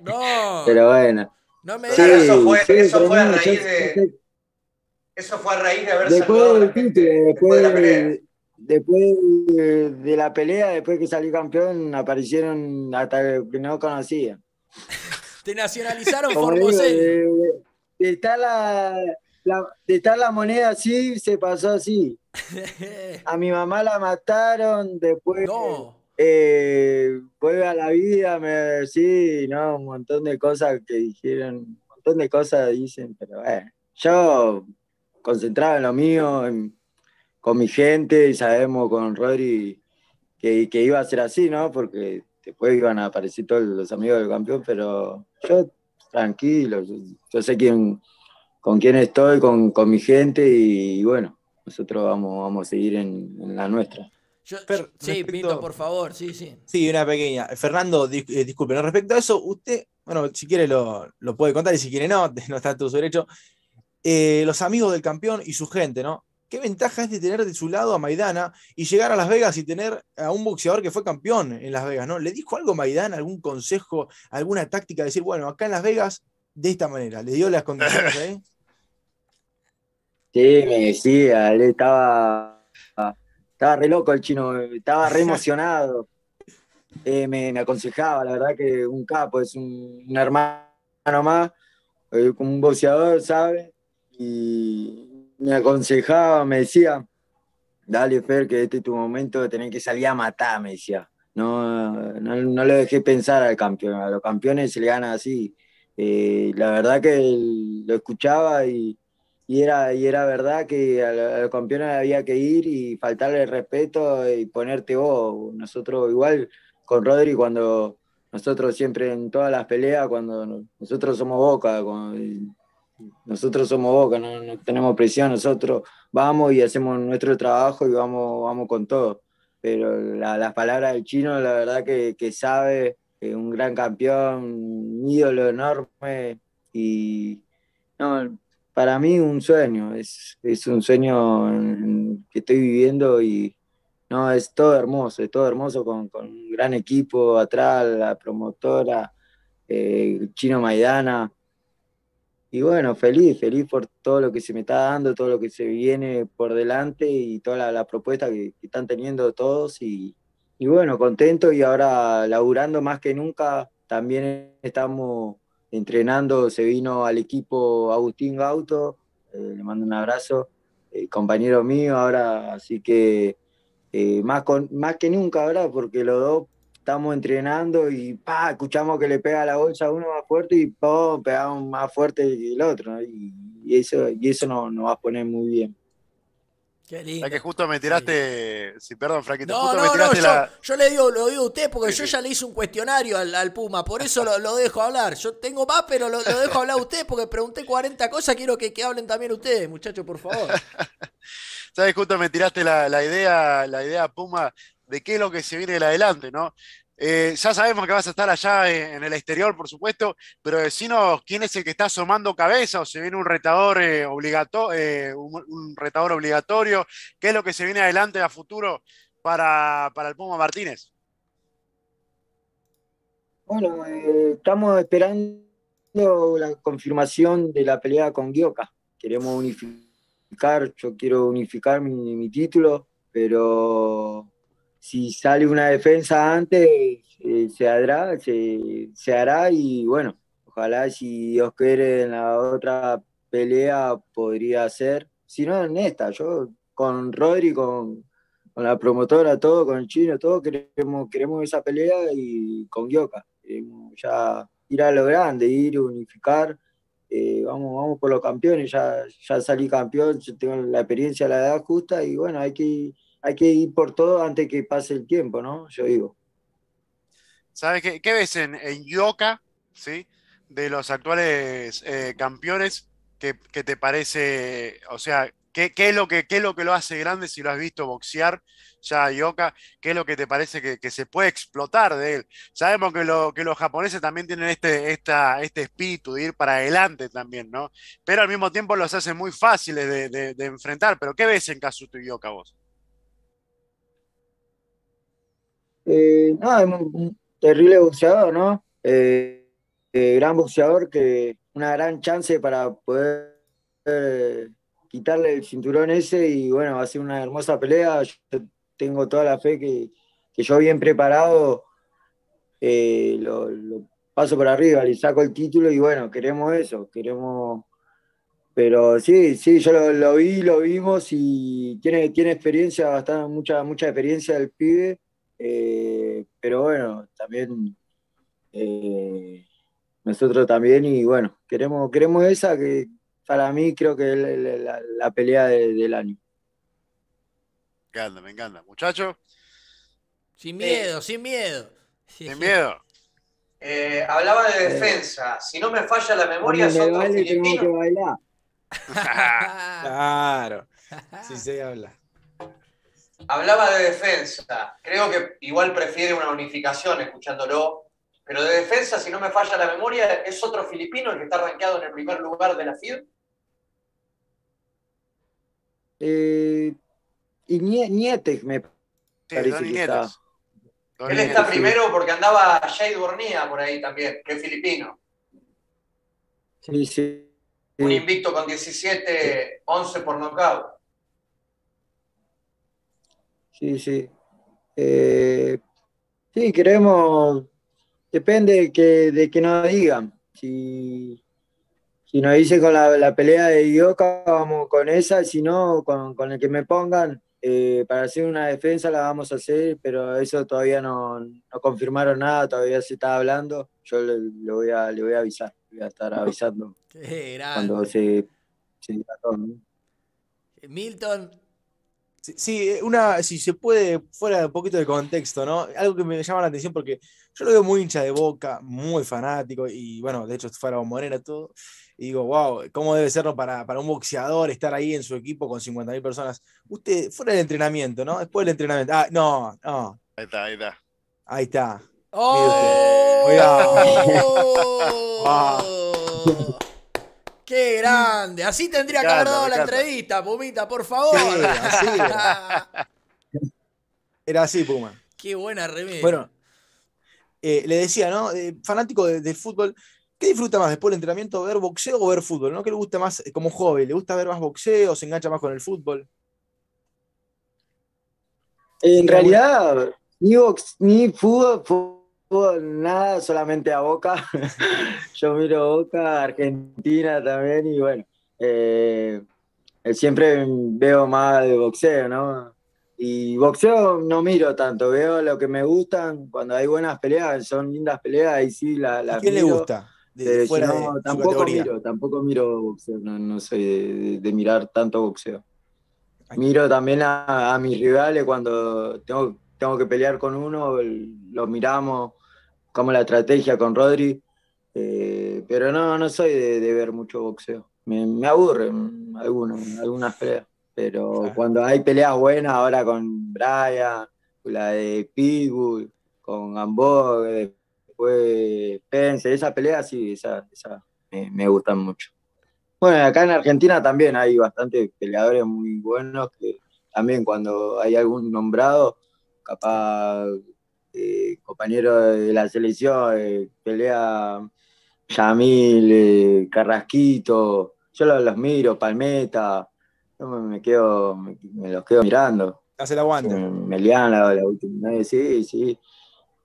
No, Pero bueno. no me Sí, digas. eso fue- sí, eso fue a raíz yo- de- yo- Eso fue a raíz de haber Después saludado a la del gente título, después de la pelea. Después, de, de la pelea, después que salí campeón, aparecieron hasta que no conocía. Te nacionalizaron formoseño. de, de estar la, la- de moneda así, se pasó así. A mi mamá la mataron, después No. eh, vuelve a la vida, me, sí, no, un montón de cosas que dijeron, un montón de cosas dicen, pero bueno, yo concentrado en lo mío, con mi gente, y sabemos con Rodri que, que, iba a ser así, ¿no? Porque después iban a aparecer todos los amigos del campeón, pero yo tranquilo, yo, sé quién, con quién estoy, con, con mi gente, y, bueno, nosotros vamos, vamos a seguir en, en la nuestra sí, Pinto, por favor, sí, sí. Sí, una pequeña. Fernando, eh, disculpe, respecto a eso, usted, bueno, si quiere lo, puede contar y si quiere no, no está en todo su derecho. Eh, los amigos del campeón y su gente, ¿no? ¿Qué ventaja es de tener de su lado a Maidana y llegar a Las Vegas y tener a un boxeador que fue campeón en Las Vegas, ¿no? ¿Le dijo algo a Maidana, algún consejo, alguna táctica? Decir, bueno, acá en Las Vegas, de esta manera, ¿le dio las condiciones ahí? Sí, me decía, él estaba estaba re loco el chino, estaba re emocionado. Eh, me, aconsejaba, la verdad que un capo, es un, hermano más, eh, como un boxeador, ¿sabe? Y me aconsejaba, me decía, dale Fer, que este es tu momento de tener que salir a matar, me decía. No, no, no le dejé pensar al campeón, a los campeones se le gana así. Eh, la verdad que lo escuchaba y, y era, y era verdad que a los campeones había que ir y faltarle respeto y ponerte vos. Nosotros igual con Rodri cuando nosotros siempre en todas las peleas, cuando nosotros somos Boca, nosotros somos Boca, no, tenemos presión, nosotros vamos y hacemos nuestro trabajo y vamos, vamos con todo. Pero las palabras del chino, la verdad que, que sabe, que un gran campeón, un ídolo enorme y no, para mí un sueño, es, es un sueño que estoy viviendo y no, es todo hermoso, es todo hermoso con, con un gran equipo atrás, la promotora, eh, Chino Maidana. Y bueno, feliz, feliz por todo lo que se me está dando, todo lo que se viene por delante y toda la, la propuesta que, están teniendo todos. Y, y bueno, contento y ahora laburando más que nunca. También estamos entrenando, se vino al equipo Agustín Gauto, eh, le mando un abrazo, eh, compañero mío ahora, así que eh, más, con, más que nunca ahora, porque los dos estamos entrenando y pa, escuchamos que le pega la bolsa a uno más fuerte y pegamos más fuerte que el otro, y, eso, y eso nos, nos va a poner muy bien. Qué lindo. que justo me tiraste. Sí, perdón, Franquito. No, no, no, yo, le digo, lo digo a usted porque yo ya le hice un cuestionario al, Puma, por eso lo, dejo hablar. Yo tengo más, pero lo, dejo hablar a usted porque pregunté 40 cosas, quiero que, que hablen también ustedes, muchachos, por favor. ¿Sabes? Justo me tiraste la, la, idea, la idea, Puma, de qué es lo que se viene de adelante, ¿no? Eh, ya sabemos que vas a estar allá en, el exterior, por supuesto, pero decinos quién es el que está asomando cabeza o se viene un retador, eh, eh, un, retador obligatorio, qué es lo que se viene adelante a futuro para, el Puma Martínez. Bueno, estamos esperando la confirmación de la pelea con Gioca. Queremos unificar, yo quiero unificar mi título, pero si sale una defensa antes, eh, se, hará, se, se, hará y bueno, ojalá si Dios quiere en la otra pelea podría ser, si no en esta, yo con Rodri, con, con la promotora, todo, con chino, todo, queremos, queremos esa pelea y con Gioca, ya ir a lo grande, ir, unificar. Eh, vamos, vamos por los campeones, ya, ya salí campeón, yo tengo la experiencia, la edad justa y bueno, hay que hay que ir por todo antes que pase el tiempo, ¿no? Yo digo. ¿Sabes qué, qué ves en, Yoka, ¿sí? De los actuales eh, campeones, ¿qué, te parece? O sea, ¿qué, es lo que, es lo que lo hace grande si lo has visto boxear ya Yoka? ¿Qué es lo que te parece que, se puede explotar de él? Sabemos que, lo, que los japoneses también tienen este, este espíritu de ir para adelante también, ¿no? Pero al mismo tiempo los hace muy fáciles de, enfrentar. ¿Pero qué ves en Kazuto Yoka vos? Eh, no, es un, terrible boxeador, ¿no? Eh, eh, gran boxeador que una gran chance para poder quitarle el cinturón ese y bueno, va a ser una hermosa pelea. Yo tengo toda la fe que, yo bien preparado lo, paso por arriba, le saco el título y bueno, queremos eso, queremos... Pero sí, sí, yo lo, vi, lo vimos y tiene, tiene experiencia, bastante, mucha, mucha experiencia el pibe eh, pero bueno, también eh, nosotros también y bueno, queremos, queremos esa que para mí creo que es la, la pelea del año. Me encanta, me encanta. Muchachos. Sin miedo, sin miedo. Sin miedo. Eh, hablaba de defensa. Si no me falla la memoria, son tengo que bailar. Claro. Sí se habla. Hablaba de defensa. Creo que igual prefiere una unificación escuchándolo. Pero de defensa, si no me falla la memoria, es otro filipino el que está rankeado en el primer lugar de la FID. Eh, y Nie- Nietes me Sí, parece que está. Dos Él está primero porque andaba Jade Bornea por ahí también, que es filipino. Sí, sí. Un sí. invicto con 17, 11 por nocaut. Sí, sí. Eh, sí, queremos, depende de que, de que nos digan. Si, si nos dicen con la, la pelea de Ioka, vamos con esa, si no, con, con el que me pongan, eh, para hacer una defensa la vamos a hacer, pero eso todavía no, no confirmaron nada, todavía se está hablando. Yo le, le voy, a, le voy a avisar, le voy a estar avisando cuando se, se diga todo, ¿no? Milton, Sí, sí, una, si se puede, fuera un poquito de contexto, ¿no? Algo que me llama la atención porque yo lo veo muy hincha de boca, muy fanático, y bueno, de hecho fuera Morena todo, y digo, wow, ¿cómo debe serlo para, para un boxeador estar ahí en su equipo con 50.000 personas? Usted, fuera del entrenamiento, ¿no? Después del entrenamiento, ah, no, no, Ahí está, ahí está. ahí está. ¡Oh! ¡Qué grande! Así tendría que haber dado la entrevista, Pumita, por favor. Sí, así Era así, Puma. Qué buena remera. Bueno, eh, le decía, ¿no? Eh, fanático de- del fútbol, ¿qué disfruta más después del entrenamiento, ver boxeo o ver fútbol? ¿no? ¿Qué le gusta más eh, como hobby? ¿Le gusta ver más boxeo? ¿Se engancha más con el fútbol? En realidad, ni, box, ni fútbol, fútbol, nada, solamente a Boca. Yo miro Boca, Argentina también, y bueno, eh, siempre veo más de boxeo, ¿no? Y boxeo no miro tanto, veo lo que me gustan, cuando hay buenas peleas, son lindas peleas, ahí sí la- ¿Y las quién le gusta? De, fuera no, de tampoco miro, tampoco miro boxeo, no, no soy de, de- mirar tanto boxeo. Miro también a, a mis rivales cuando tengo, tengo que pelear con uno, los miramos, como la estrategia con Rodri, eh, pero no, no soy de, de ver mucho boxeo. Me, me aburren algunos, algunas peleas, pero Claro. cuando hay peleas buenas, ahora con Brian, la de Pitbull, con Gamboa, después Pence, esa pelea sí, esa, esa me, me gustan mucho. Bueno, acá en Argentina también hay bastantes peleadores muy buenos que también cuando hay algún nombrado, capaz eh, compañero de la selección, eh, pelea Yamil, eh, Carrasquito, yo los, los miro, Palmeta, yo me, me quedo, me, me los quedo mirando. Hace el aguante. Melian la, la última vez, sí, sí.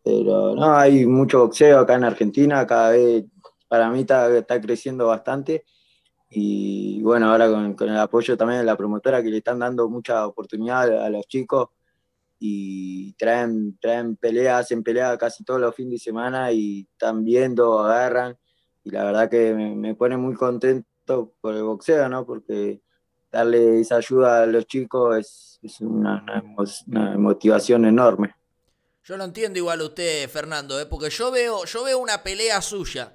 Pero no, hay mucho boxeo acá en Argentina, cada vez para mí está, está creciendo bastante. Y bueno, ahora con, con el apoyo también de la promotora que le están dando mucha oportunidad a los chicos y traen, traen peleas, hacen peleas casi todos los fines de semana y están viendo, agarran. Y la verdad que me, pone muy contento por el boxeo, ¿no? Porque darle esa ayuda a los chicos es, es una motivación enorme. Yo lo entiendo igual a usted, Fernando, ¿eh? porque yo veo, yo veo una pelea suya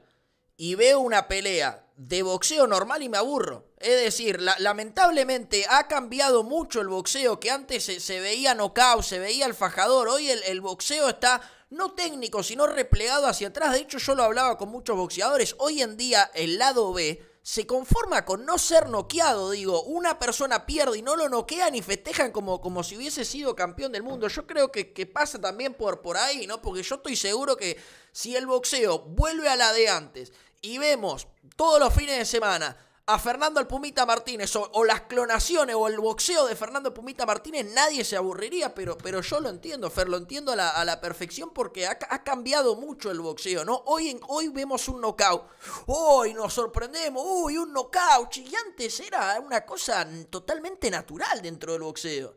y veo una pelea de boxeo normal y me aburro. Es decir, la- lamentablemente ha cambiado mucho el boxeo, que antes se, veía knockout, se veía el fajador. Hoy el, el boxeo está no técnico, sino replegado hacia atrás. De hecho, yo lo hablaba con muchos boxeadores. Hoy en día el lado B se conforma con no ser noqueado. Digo, una persona pierde y no lo noquean y festejan como, como si hubiese sido campeón del mundo. Yo creo que, que pasa también por, por ahí, ¿no? Porque yo estoy seguro que si el boxeo vuelve a la de antes y vemos todos los fines de semana a Fernando el Pumita Martínez o, las clonaciones o el boxeo de Fernando Pumita Martínez, nadie se aburriría, pero, pero yo lo entiendo, Fer, lo entiendo a la, a la perfección porque ha, ha cambiado mucho el boxeo, ¿no? Hoy, hoy vemos un knockout, hoy nos sorprendemos, uy, un knockout, y antes era una cosa totalmente natural dentro del boxeo.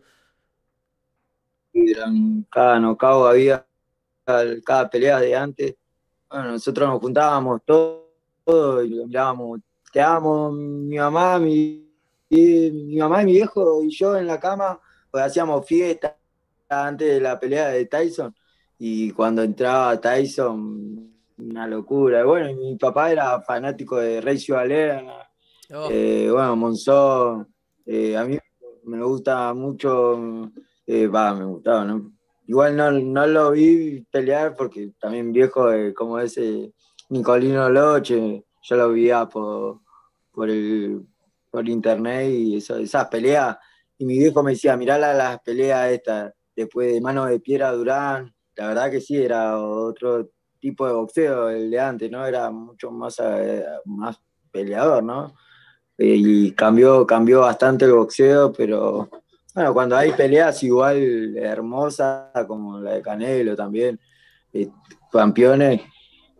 Cada knockout había, cada pelea de antes. Bueno, nosotros nos juntábamos todos todo y lo mirábamos quedamos mi mamá, mi, mi mamá y mi viejo y yo en la cama, pues hacíamos fiesta antes de la pelea de Tyson. Y cuando entraba Tyson, una locura. Bueno, mi papá era fanático de Recio Valera, oh. eh, bueno, Monzón. Eh, a mí me gusta mucho, eh, me gustaba, ¿no? Igual no, no, lo vi pelear porque también viejo como ese Nicolino Loche, yo lo veía por, por, el, por internet y eso, esas peleas. Y mi viejo me decía, mirá las peleas estas, después de mano de piedra Durán. La verdad que sí, era otro tipo de boxeo el de antes, ¿no? Era mucho más, eh, más peleador, ¿no? Y cambió, cambió bastante el boxeo, pero bueno, cuando hay peleas igual hermosas, como la de Canelo también, eh, campeones,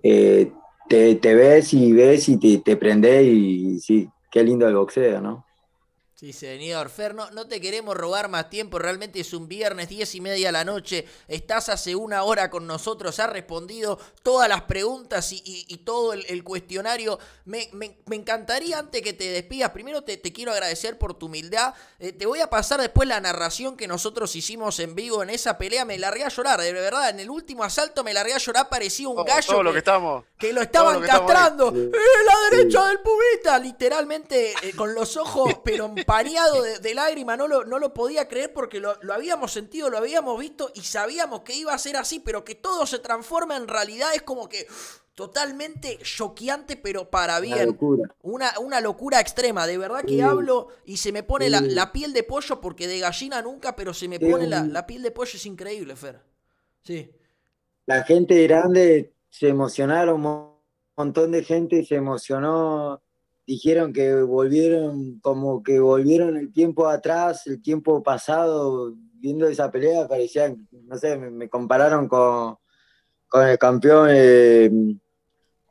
eh, te, ves y ves y te, te prende y sí, qué lindo el boxeo, ¿no? Sí, señor. Fer, no, te queremos robar más tiempo. Realmente es un viernes, diez y media de la noche. Estás hace una hora con nosotros. Has respondido todas las preguntas y, todo el, cuestionario. Me, encantaría, antes que te despidas, primero te, quiero agradecer por tu humildad. Eh, te voy a pasar después la narración que nosotros hicimos en vivo en esa pelea. Me largué a llorar, de verdad. En el último asalto me largué a llorar. Parecía un gallo. que, lo que, estamos, que lo estaban castrando. ¡Eh, la derecha del pubita! Literalmente eh, con los ojos, pero pareado de, lágrima, no lo, no lo podía creer porque lo, habíamos sentido, lo habíamos visto y sabíamos que iba a ser así, pero que todo se transforma en realidad es como que totalmente choqueante, pero para bien. Una locura. Una, locura extrema, de verdad que hablo y se me pone la, piel de pollo, porque de gallina nunca, pero se me pone la, la, piel de pollo, es increíble, Fer. Sí. La gente grande se emocionaron, un montón de gente se emocionó dijeron que volvieron, como que volvieron el tiempo atrás, el tiempo pasado, viendo esa pelea, parecían, no sé, me, compararon con, con, el campeón eh,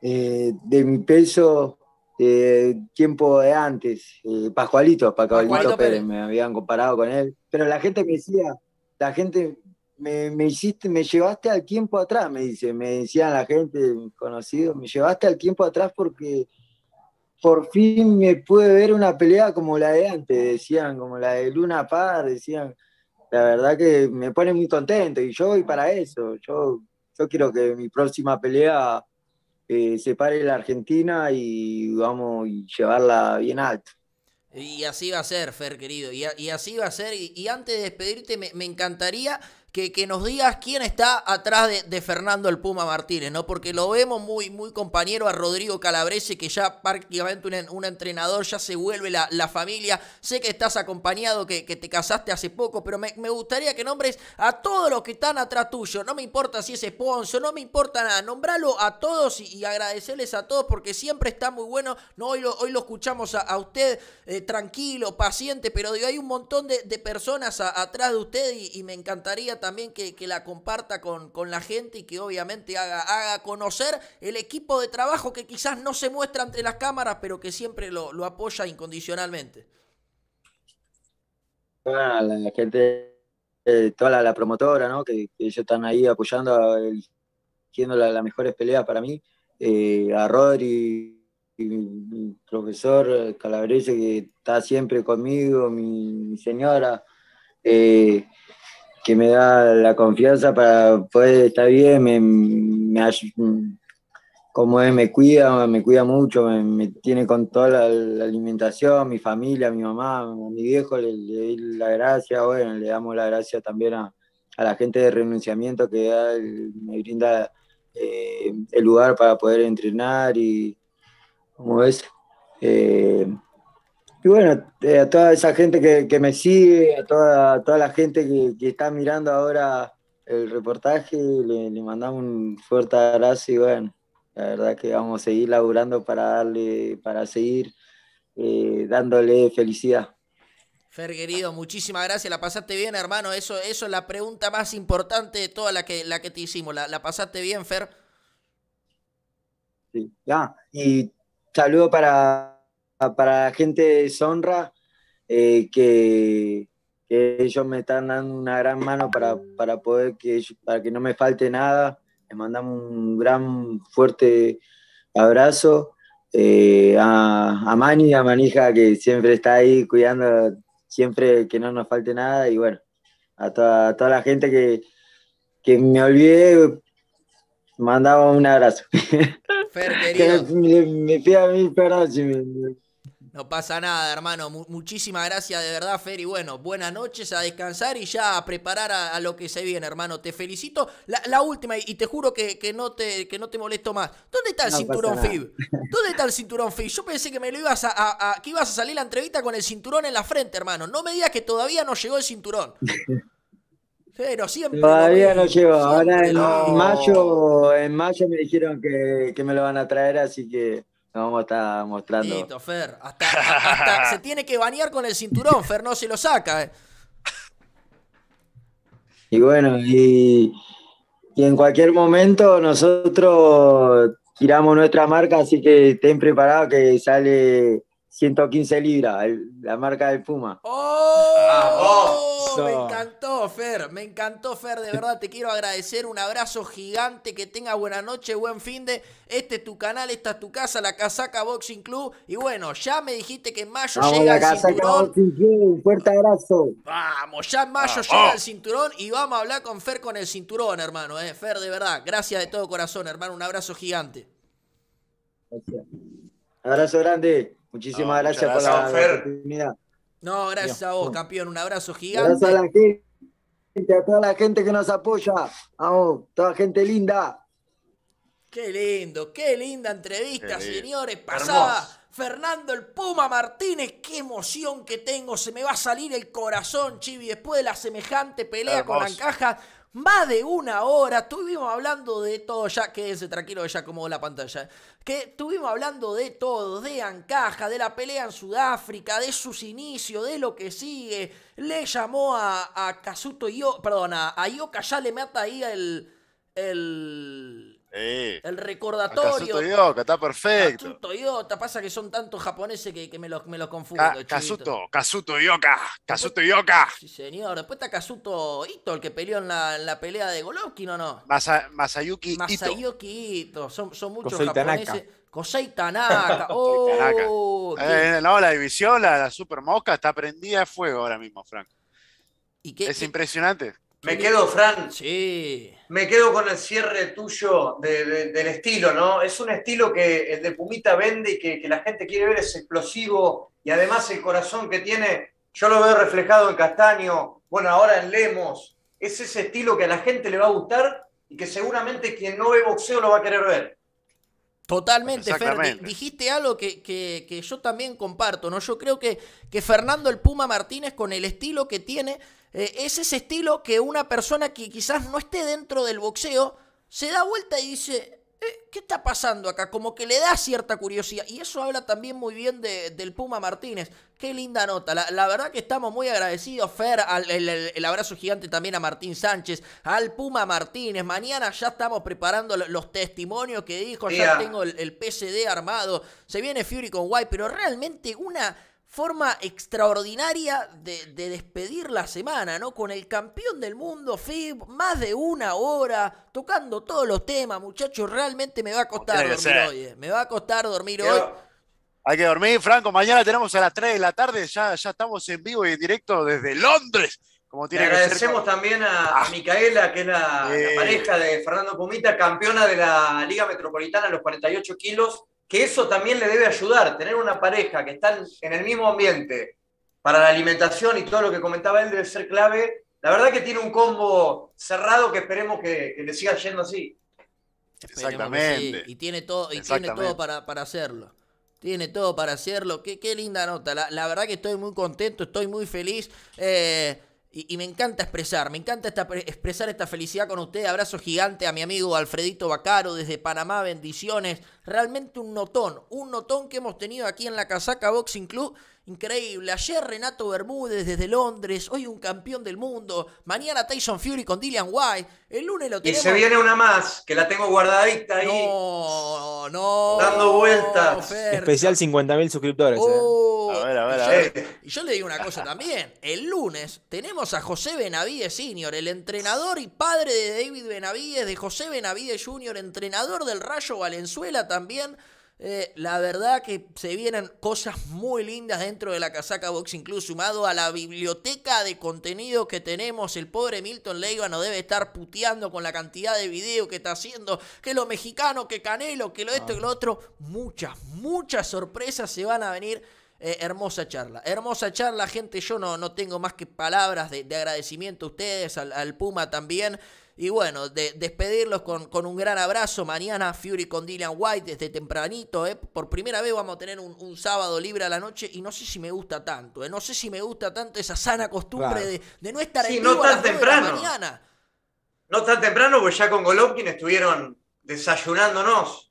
eh, de mi peso, eh, tiempo de antes, Pascualito, Pascualito, Pérez, me habían comparado con él, pero la gente me decía, la gente me, me, hiciste, me llevaste al tiempo atrás, me dice, me decían la gente conocida, me llevaste al tiempo atrás porque por fin me pude ver una pelea como la de antes, decían, como la de Luna Par, decían. La verdad que me pone muy contento y yo voy para eso. Yo, yo quiero que mi próxima pelea eh, se pare la Argentina y vamos y llevarla bien alto. Y así va a ser, Fer, querido. Y, así va a ser. Y, antes de despedirte, me encantaría que, nos digas quién está atrás de, Fernando el Puma Martínez, ¿no? Porque lo vemos muy, muy compañero a Rodrigo Calabrese, que ya prácticamente un, entrenador, ya se vuelve la, familia. Sé que estás acompañado, que, te casaste hace poco, pero me, gustaría que nombres a todos los que están atrás tuyo. No me importa si es sponsor, no me importa nada. Nombralo a todos y, agradecerles a todos porque siempre está muy bueno. No, hoy, lo, hoy escuchamos a, usted eh, tranquilo, paciente, pero digo, hay un montón de, personas atrás de usted y me encantaría también que, la comparta con, la gente y que obviamente haga, haga conocer el equipo de trabajo que quizás no se muestra ante las cámaras, pero que siempre lo, apoya incondicionalmente. la gente, eh, toda la, promotora, ¿no? que, ellos están ahí apoyando, eligiendo las la mejores peleas para mí, eh, a Rodri, mi profesor Calabrese que está siempre conmigo, mi, señora, eh, que me da la confianza para poder estar bien, me, como es, me cuida, me cuida mucho, me, tiene con toda la, alimentación, mi familia, mi mamá, a mi viejo, le, doy la gracia, bueno, le damos la gracia también a, la gente de renunciamiento que me brinda eh, el lugar para poder entrenar y, como es, eh, y bueno, eh, a toda esa gente que, me sigue, a toda, toda la gente que, está mirando ahora el reportaje, le, mandamos un fuerte abrazo y bueno, la verdad que vamos a seguir laburando para darle, para seguir eh, dándole felicidad. Fer, querido, muchísimas gracias. La pasaste bien, hermano. Eso, eso es la pregunta más importante de toda la que, la que te hicimos. ¿La, la pasaste bien, Fer? Sí, ya. Y saludo para para la gente de Sonra, eh, que, ellos me están dando una gran mano para, poder que, para que no me falte nada. Les mandamos un gran fuerte abrazo. eh, a, a Mani, a Manija, que siempre está ahí cuidando, siempre que no nos falte nada, y bueno, a toda, a toda la gente que, que me olvidé, mandaba un abrazo. Fer, que me, me pida mil perdón si me- No pasa nada, hermano. Mu- muchísimas gracias de verdad, Fer. Y bueno, buenas noches, a descansar y ya a preparar a, a lo que se viene, hermano. Te felicito. La, la última, y te juro que, que no te, que no te molesto más. ¿Dónde está el No cinturón. FIB? ¿Dónde está el cinturón FIB? Yo pensé que me lo ibas a, a- a- que ibas a salir la entrevista con el cinturón en la frente, hermano. No me digas que todavía no llegó el cinturón. Pero siempre. Todavía no llego. Ahora en, no. mayo, en mayo me dijeron que, que me lo van a traer, así que nos vamos a estar mostrando. Listo, Fer. Hasta, hasta se tiene que bañar con el cinturón, Fer, no se lo saca. eh. Y bueno, y, y en cualquier momento nosotros tiramos nuestra marca, así que estén preparados que sale 115 libras, el- la marca del Puma. ¡Oh! Me Eso. encantó, Fer. Me encantó, Fer. De verdad, te quiero agradecer. Un abrazo gigante. Que tenga buena noche, buen fin de. Este es tu canal, esta es tu casa, la Casaca Boxing Club. Y bueno, ya me dijiste que en mayo Vamos llega la el cinturón. un fuerte abrazo. Vamos, ya en mayo Vamos. llega el cinturón y vamos a hablar con Fer con el cinturón, hermano. Eh. Fer, de verdad, gracias de todo corazón, hermano. Un abrazo gigante. Gracias. Abrazo grande. Muchísimas No, gracias por la, la oportunidad. No, gracias a vos, campeón. Un abrazo Gracias a gigante. la gente, a toda la gente que nos apoya. Vamos, toda gente linda. Qué lindo, qué linda entrevista, Qué señores. Pasada Hermoso. Fernando el Puma Martínez. Qué emoción que tengo. Se me va a salir el corazón, Chivi. Después de la semejante pelea con la Hermoso. encaja. Más de una hora. Estuvimos hablando de todo. Ya quédense tranquilo ya acomodo la pantalla. Que estuvimos hablando de todo. De Ancaja, de la pelea en Sudáfrica, de sus inicios, de lo que sigue. Le llamó a, a Kazuto Yo. Perdón, a, a ya le mata ahí el. El. Sí. El recordatorio. Kazuto Yoka, está perfecto. Kazuto Toyota, pasa que son tantos japoneses que, que me los me los confundo. Ka-. Kazuto, Kazuto Yoka, Kazuto Yoka. Sí, señor. Después está Kazuto Ito, el que peleó en la, en la pelea de Golovkin, ¿o no? Masa- Masayuki Ito. Masayuki Ito. Son, son muchos Kosei japoneses. Tanaka. Kosei Tanaka. Oh, qué- Eh, no, la división, la, la Super Mosca está prendida a fuego ahora mismo, Frank. y qué- Es qué- impresionante. Me quedo, Fran, Sí. me quedo con el cierre tuyo de- de- del estilo, ¿no? Es un estilo que el de Pumita vende y que, que la gente quiere ver, es explosivo y además el corazón que tiene, yo lo veo reflejado en Castaño, bueno, ahora en Lemos, es ese estilo que a la gente le va a gustar y que seguramente quien no ve boxeo lo va a querer ver. Totalmente, Fer. Dijiste algo que, que- que yo también comparto, ¿no? Yo creo que, que Fernando el Puma Martínez, con el estilo que tiene, eh, es ese estilo que una persona que quizás no esté dentro del boxeo se da vuelta y dice. "Eh, ¿Qué está pasando acá? Como que le da cierta curiosidad. Y eso habla también muy bien de- del Puma Martínez. Qué linda nota. La, la verdad que estamos muy agradecidos, Fer. al- el, abrazo gigante también a Martín Sánchez, al Puma Martínez. Mañana ya estamos preparando lo- los testimonios que dijo. Ya tengo el, el PSD armado. Se viene Fury con White, pero realmente una forma extraordinaria de, de despedir la semana, ¿no? Con el campeón del mundo, FIB, más de una hora, tocando todos los temas, muchachos. Realmente me va a costar dormir ser. hoy. eh. Me va a costar dormir hoy. Hay que dormir, Franco. Mañana tenemos a las 3 de la tarde. Ya, ya estamos en vivo y en directo desde Londres. Como Le tiene que ser. agradecemos también a, a Micaela, que es la, la Eh. pareja de Fernando Pumita, campeona de la Liga Metropolitana en los 48 kilos, que eso también le debe ayudar, tener una pareja que están en el mismo ambiente para la alimentación y todo lo que comentaba él debe ser clave. La verdad que tiene un combo cerrado que esperemos que, que le siga yendo así. Exactamente. sí. Y tiene todo, y tiene todo para, para hacerlo. Tiene todo para hacerlo. Qué, qué linda nota. La, la verdad que estoy muy contento, estoy muy feliz. eh, y, y me encanta expresar, me encanta esta, expresar esta felicidad con usted. Abrazo gigante a mi amigo Alfredito Bacaro desde Panamá, bendiciones. Realmente un notón, un notón que hemos tenido aquí en la Casaca Boxing Club. Increíble. Ayer Renato Bermúdez desde Londres, hoy un campeón del mundo. Mañana Tyson Fury con Dillian White. El lunes lo Y tenemos. se viene una más, que la tengo guardadita ahí. No, no. Dando vueltas. Fer. Especial 50.000 suscriptores. eh. Oh. A ver, a ver, Y a yo- ver. Y yo le digo una cosa también. El lunes tenemos a José Benavides Sr., el entrenador y padre de David Benavides, de José Benavides Jr., entrenador del Rayo Valenzuela también. Eh, la verdad que se vienen cosas muy lindas dentro de la casaca Boxing Club, sumado a la biblioteca de contenido que tenemos. El pobre Milton Leiva no debe estar puteando con la cantidad de video que está haciendo, que lo mexicano, que Canelo, que lo esto, que lo otro. Muchas, muchas sorpresas se van a venir. Eh, hermosa charla, hermosa charla, gente. Yo no, no tengo más que palabras de, agradecimiento a ustedes, al Puma también. Y bueno, de, despedirlos con, con, un gran abrazo. Mañana Fury con Dillian White desde tempranito. ¿eh? Por primera vez vamos a tener un, sábado libre a la noche y no sé si me gusta tanto. ¿eh? No sé si me gusta tanto esa sana costumbre de, de, no estar sí, en no tan temprano. mañana. No tan temprano, porque ya con Golovkin estuvieron desayunándonos.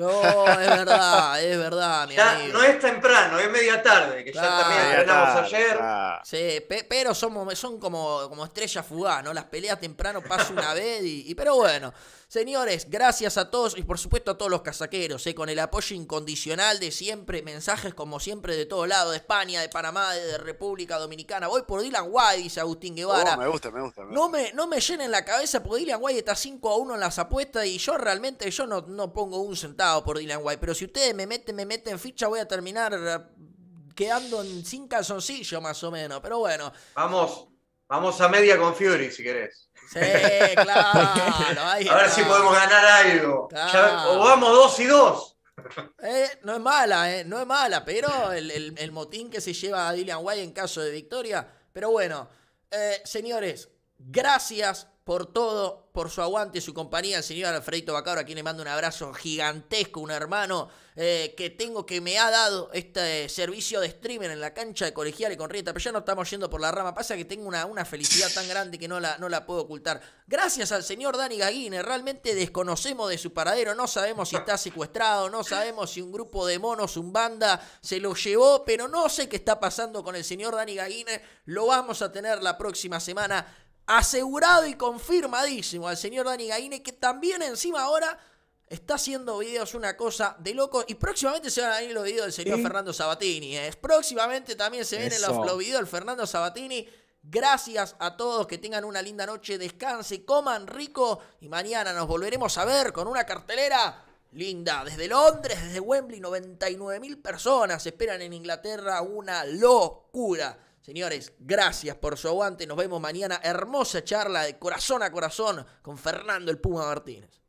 No, es verdad, es verdad, mi ya No es temprano, es media tarde, que ya también entrenamos ayer. Sí, pero somos, son como, como estrellas fugaz, ¿no? Las peleas temprano pasan una vez y, pero bueno. Señores, gracias a todos y por supuesto a todos los casaqueros, ¿eh? con el apoyo incondicional de siempre, mensajes como siempre de todo lado, de España, de Panamá, de, República Dominicana. Voy por Dylan White, dice Agustín Guevara. Oh, me gusta, me gusta. No, me, no me llenen la cabeza porque Dylan White está 5 a 1 en las apuestas y yo realmente yo no, no pongo un centavo por Dylan White. Pero si ustedes me meten, me meten ficha, voy a terminar eh, quedando en sin calzoncillo más o menos. Pero bueno. Vamos, vamos a media con Fury si querés. Sí, claro. a ver si podemos ganar algo. o vamos dos y dos. Eh, no es mala, eh, no es mala, pero el, motín que se lleva a Dillian White en caso de victoria. Pero bueno, eh, señores, gracias por todo, por su aguante, su compañía, el señor Alfredito Bacaro, a quien le mando un abrazo gigantesco, un hermano eh, que tengo que me ha dado este servicio de streamer en la cancha de colegial y con Rieta, pero ya no estamos yendo por la rama, pasa que tengo una, una felicidad tan grande que no la, no la puedo ocultar. Gracias al señor Dani Gaguine, realmente desconocemos de su paradero, no sabemos si está secuestrado, no sabemos si un grupo de monos, un banda, se lo llevó, pero no sé qué está pasando con el señor Dani Gaguine, lo vamos a tener la próxima semana asegurado y confirmadísimo al señor Dani Gaine, que también encima ahora está haciendo videos una cosa de loco. Y próximamente se van a venir los videos del señor Fernando Sabatini. ¿eh? Próximamente también se vienen los, los, videos del Fernando Sabatini. Gracias a todos, que tengan una linda noche, descanse, coman rico y mañana nos volveremos a ver con una cartelera linda. Desde Londres, desde Wembley, 99 mil personas esperan en Inglaterra una locura. Señores, gracias por su aguante. Nos vemos mañana. Hermosa charla de corazón a corazón con Fernando el Puma Martínez.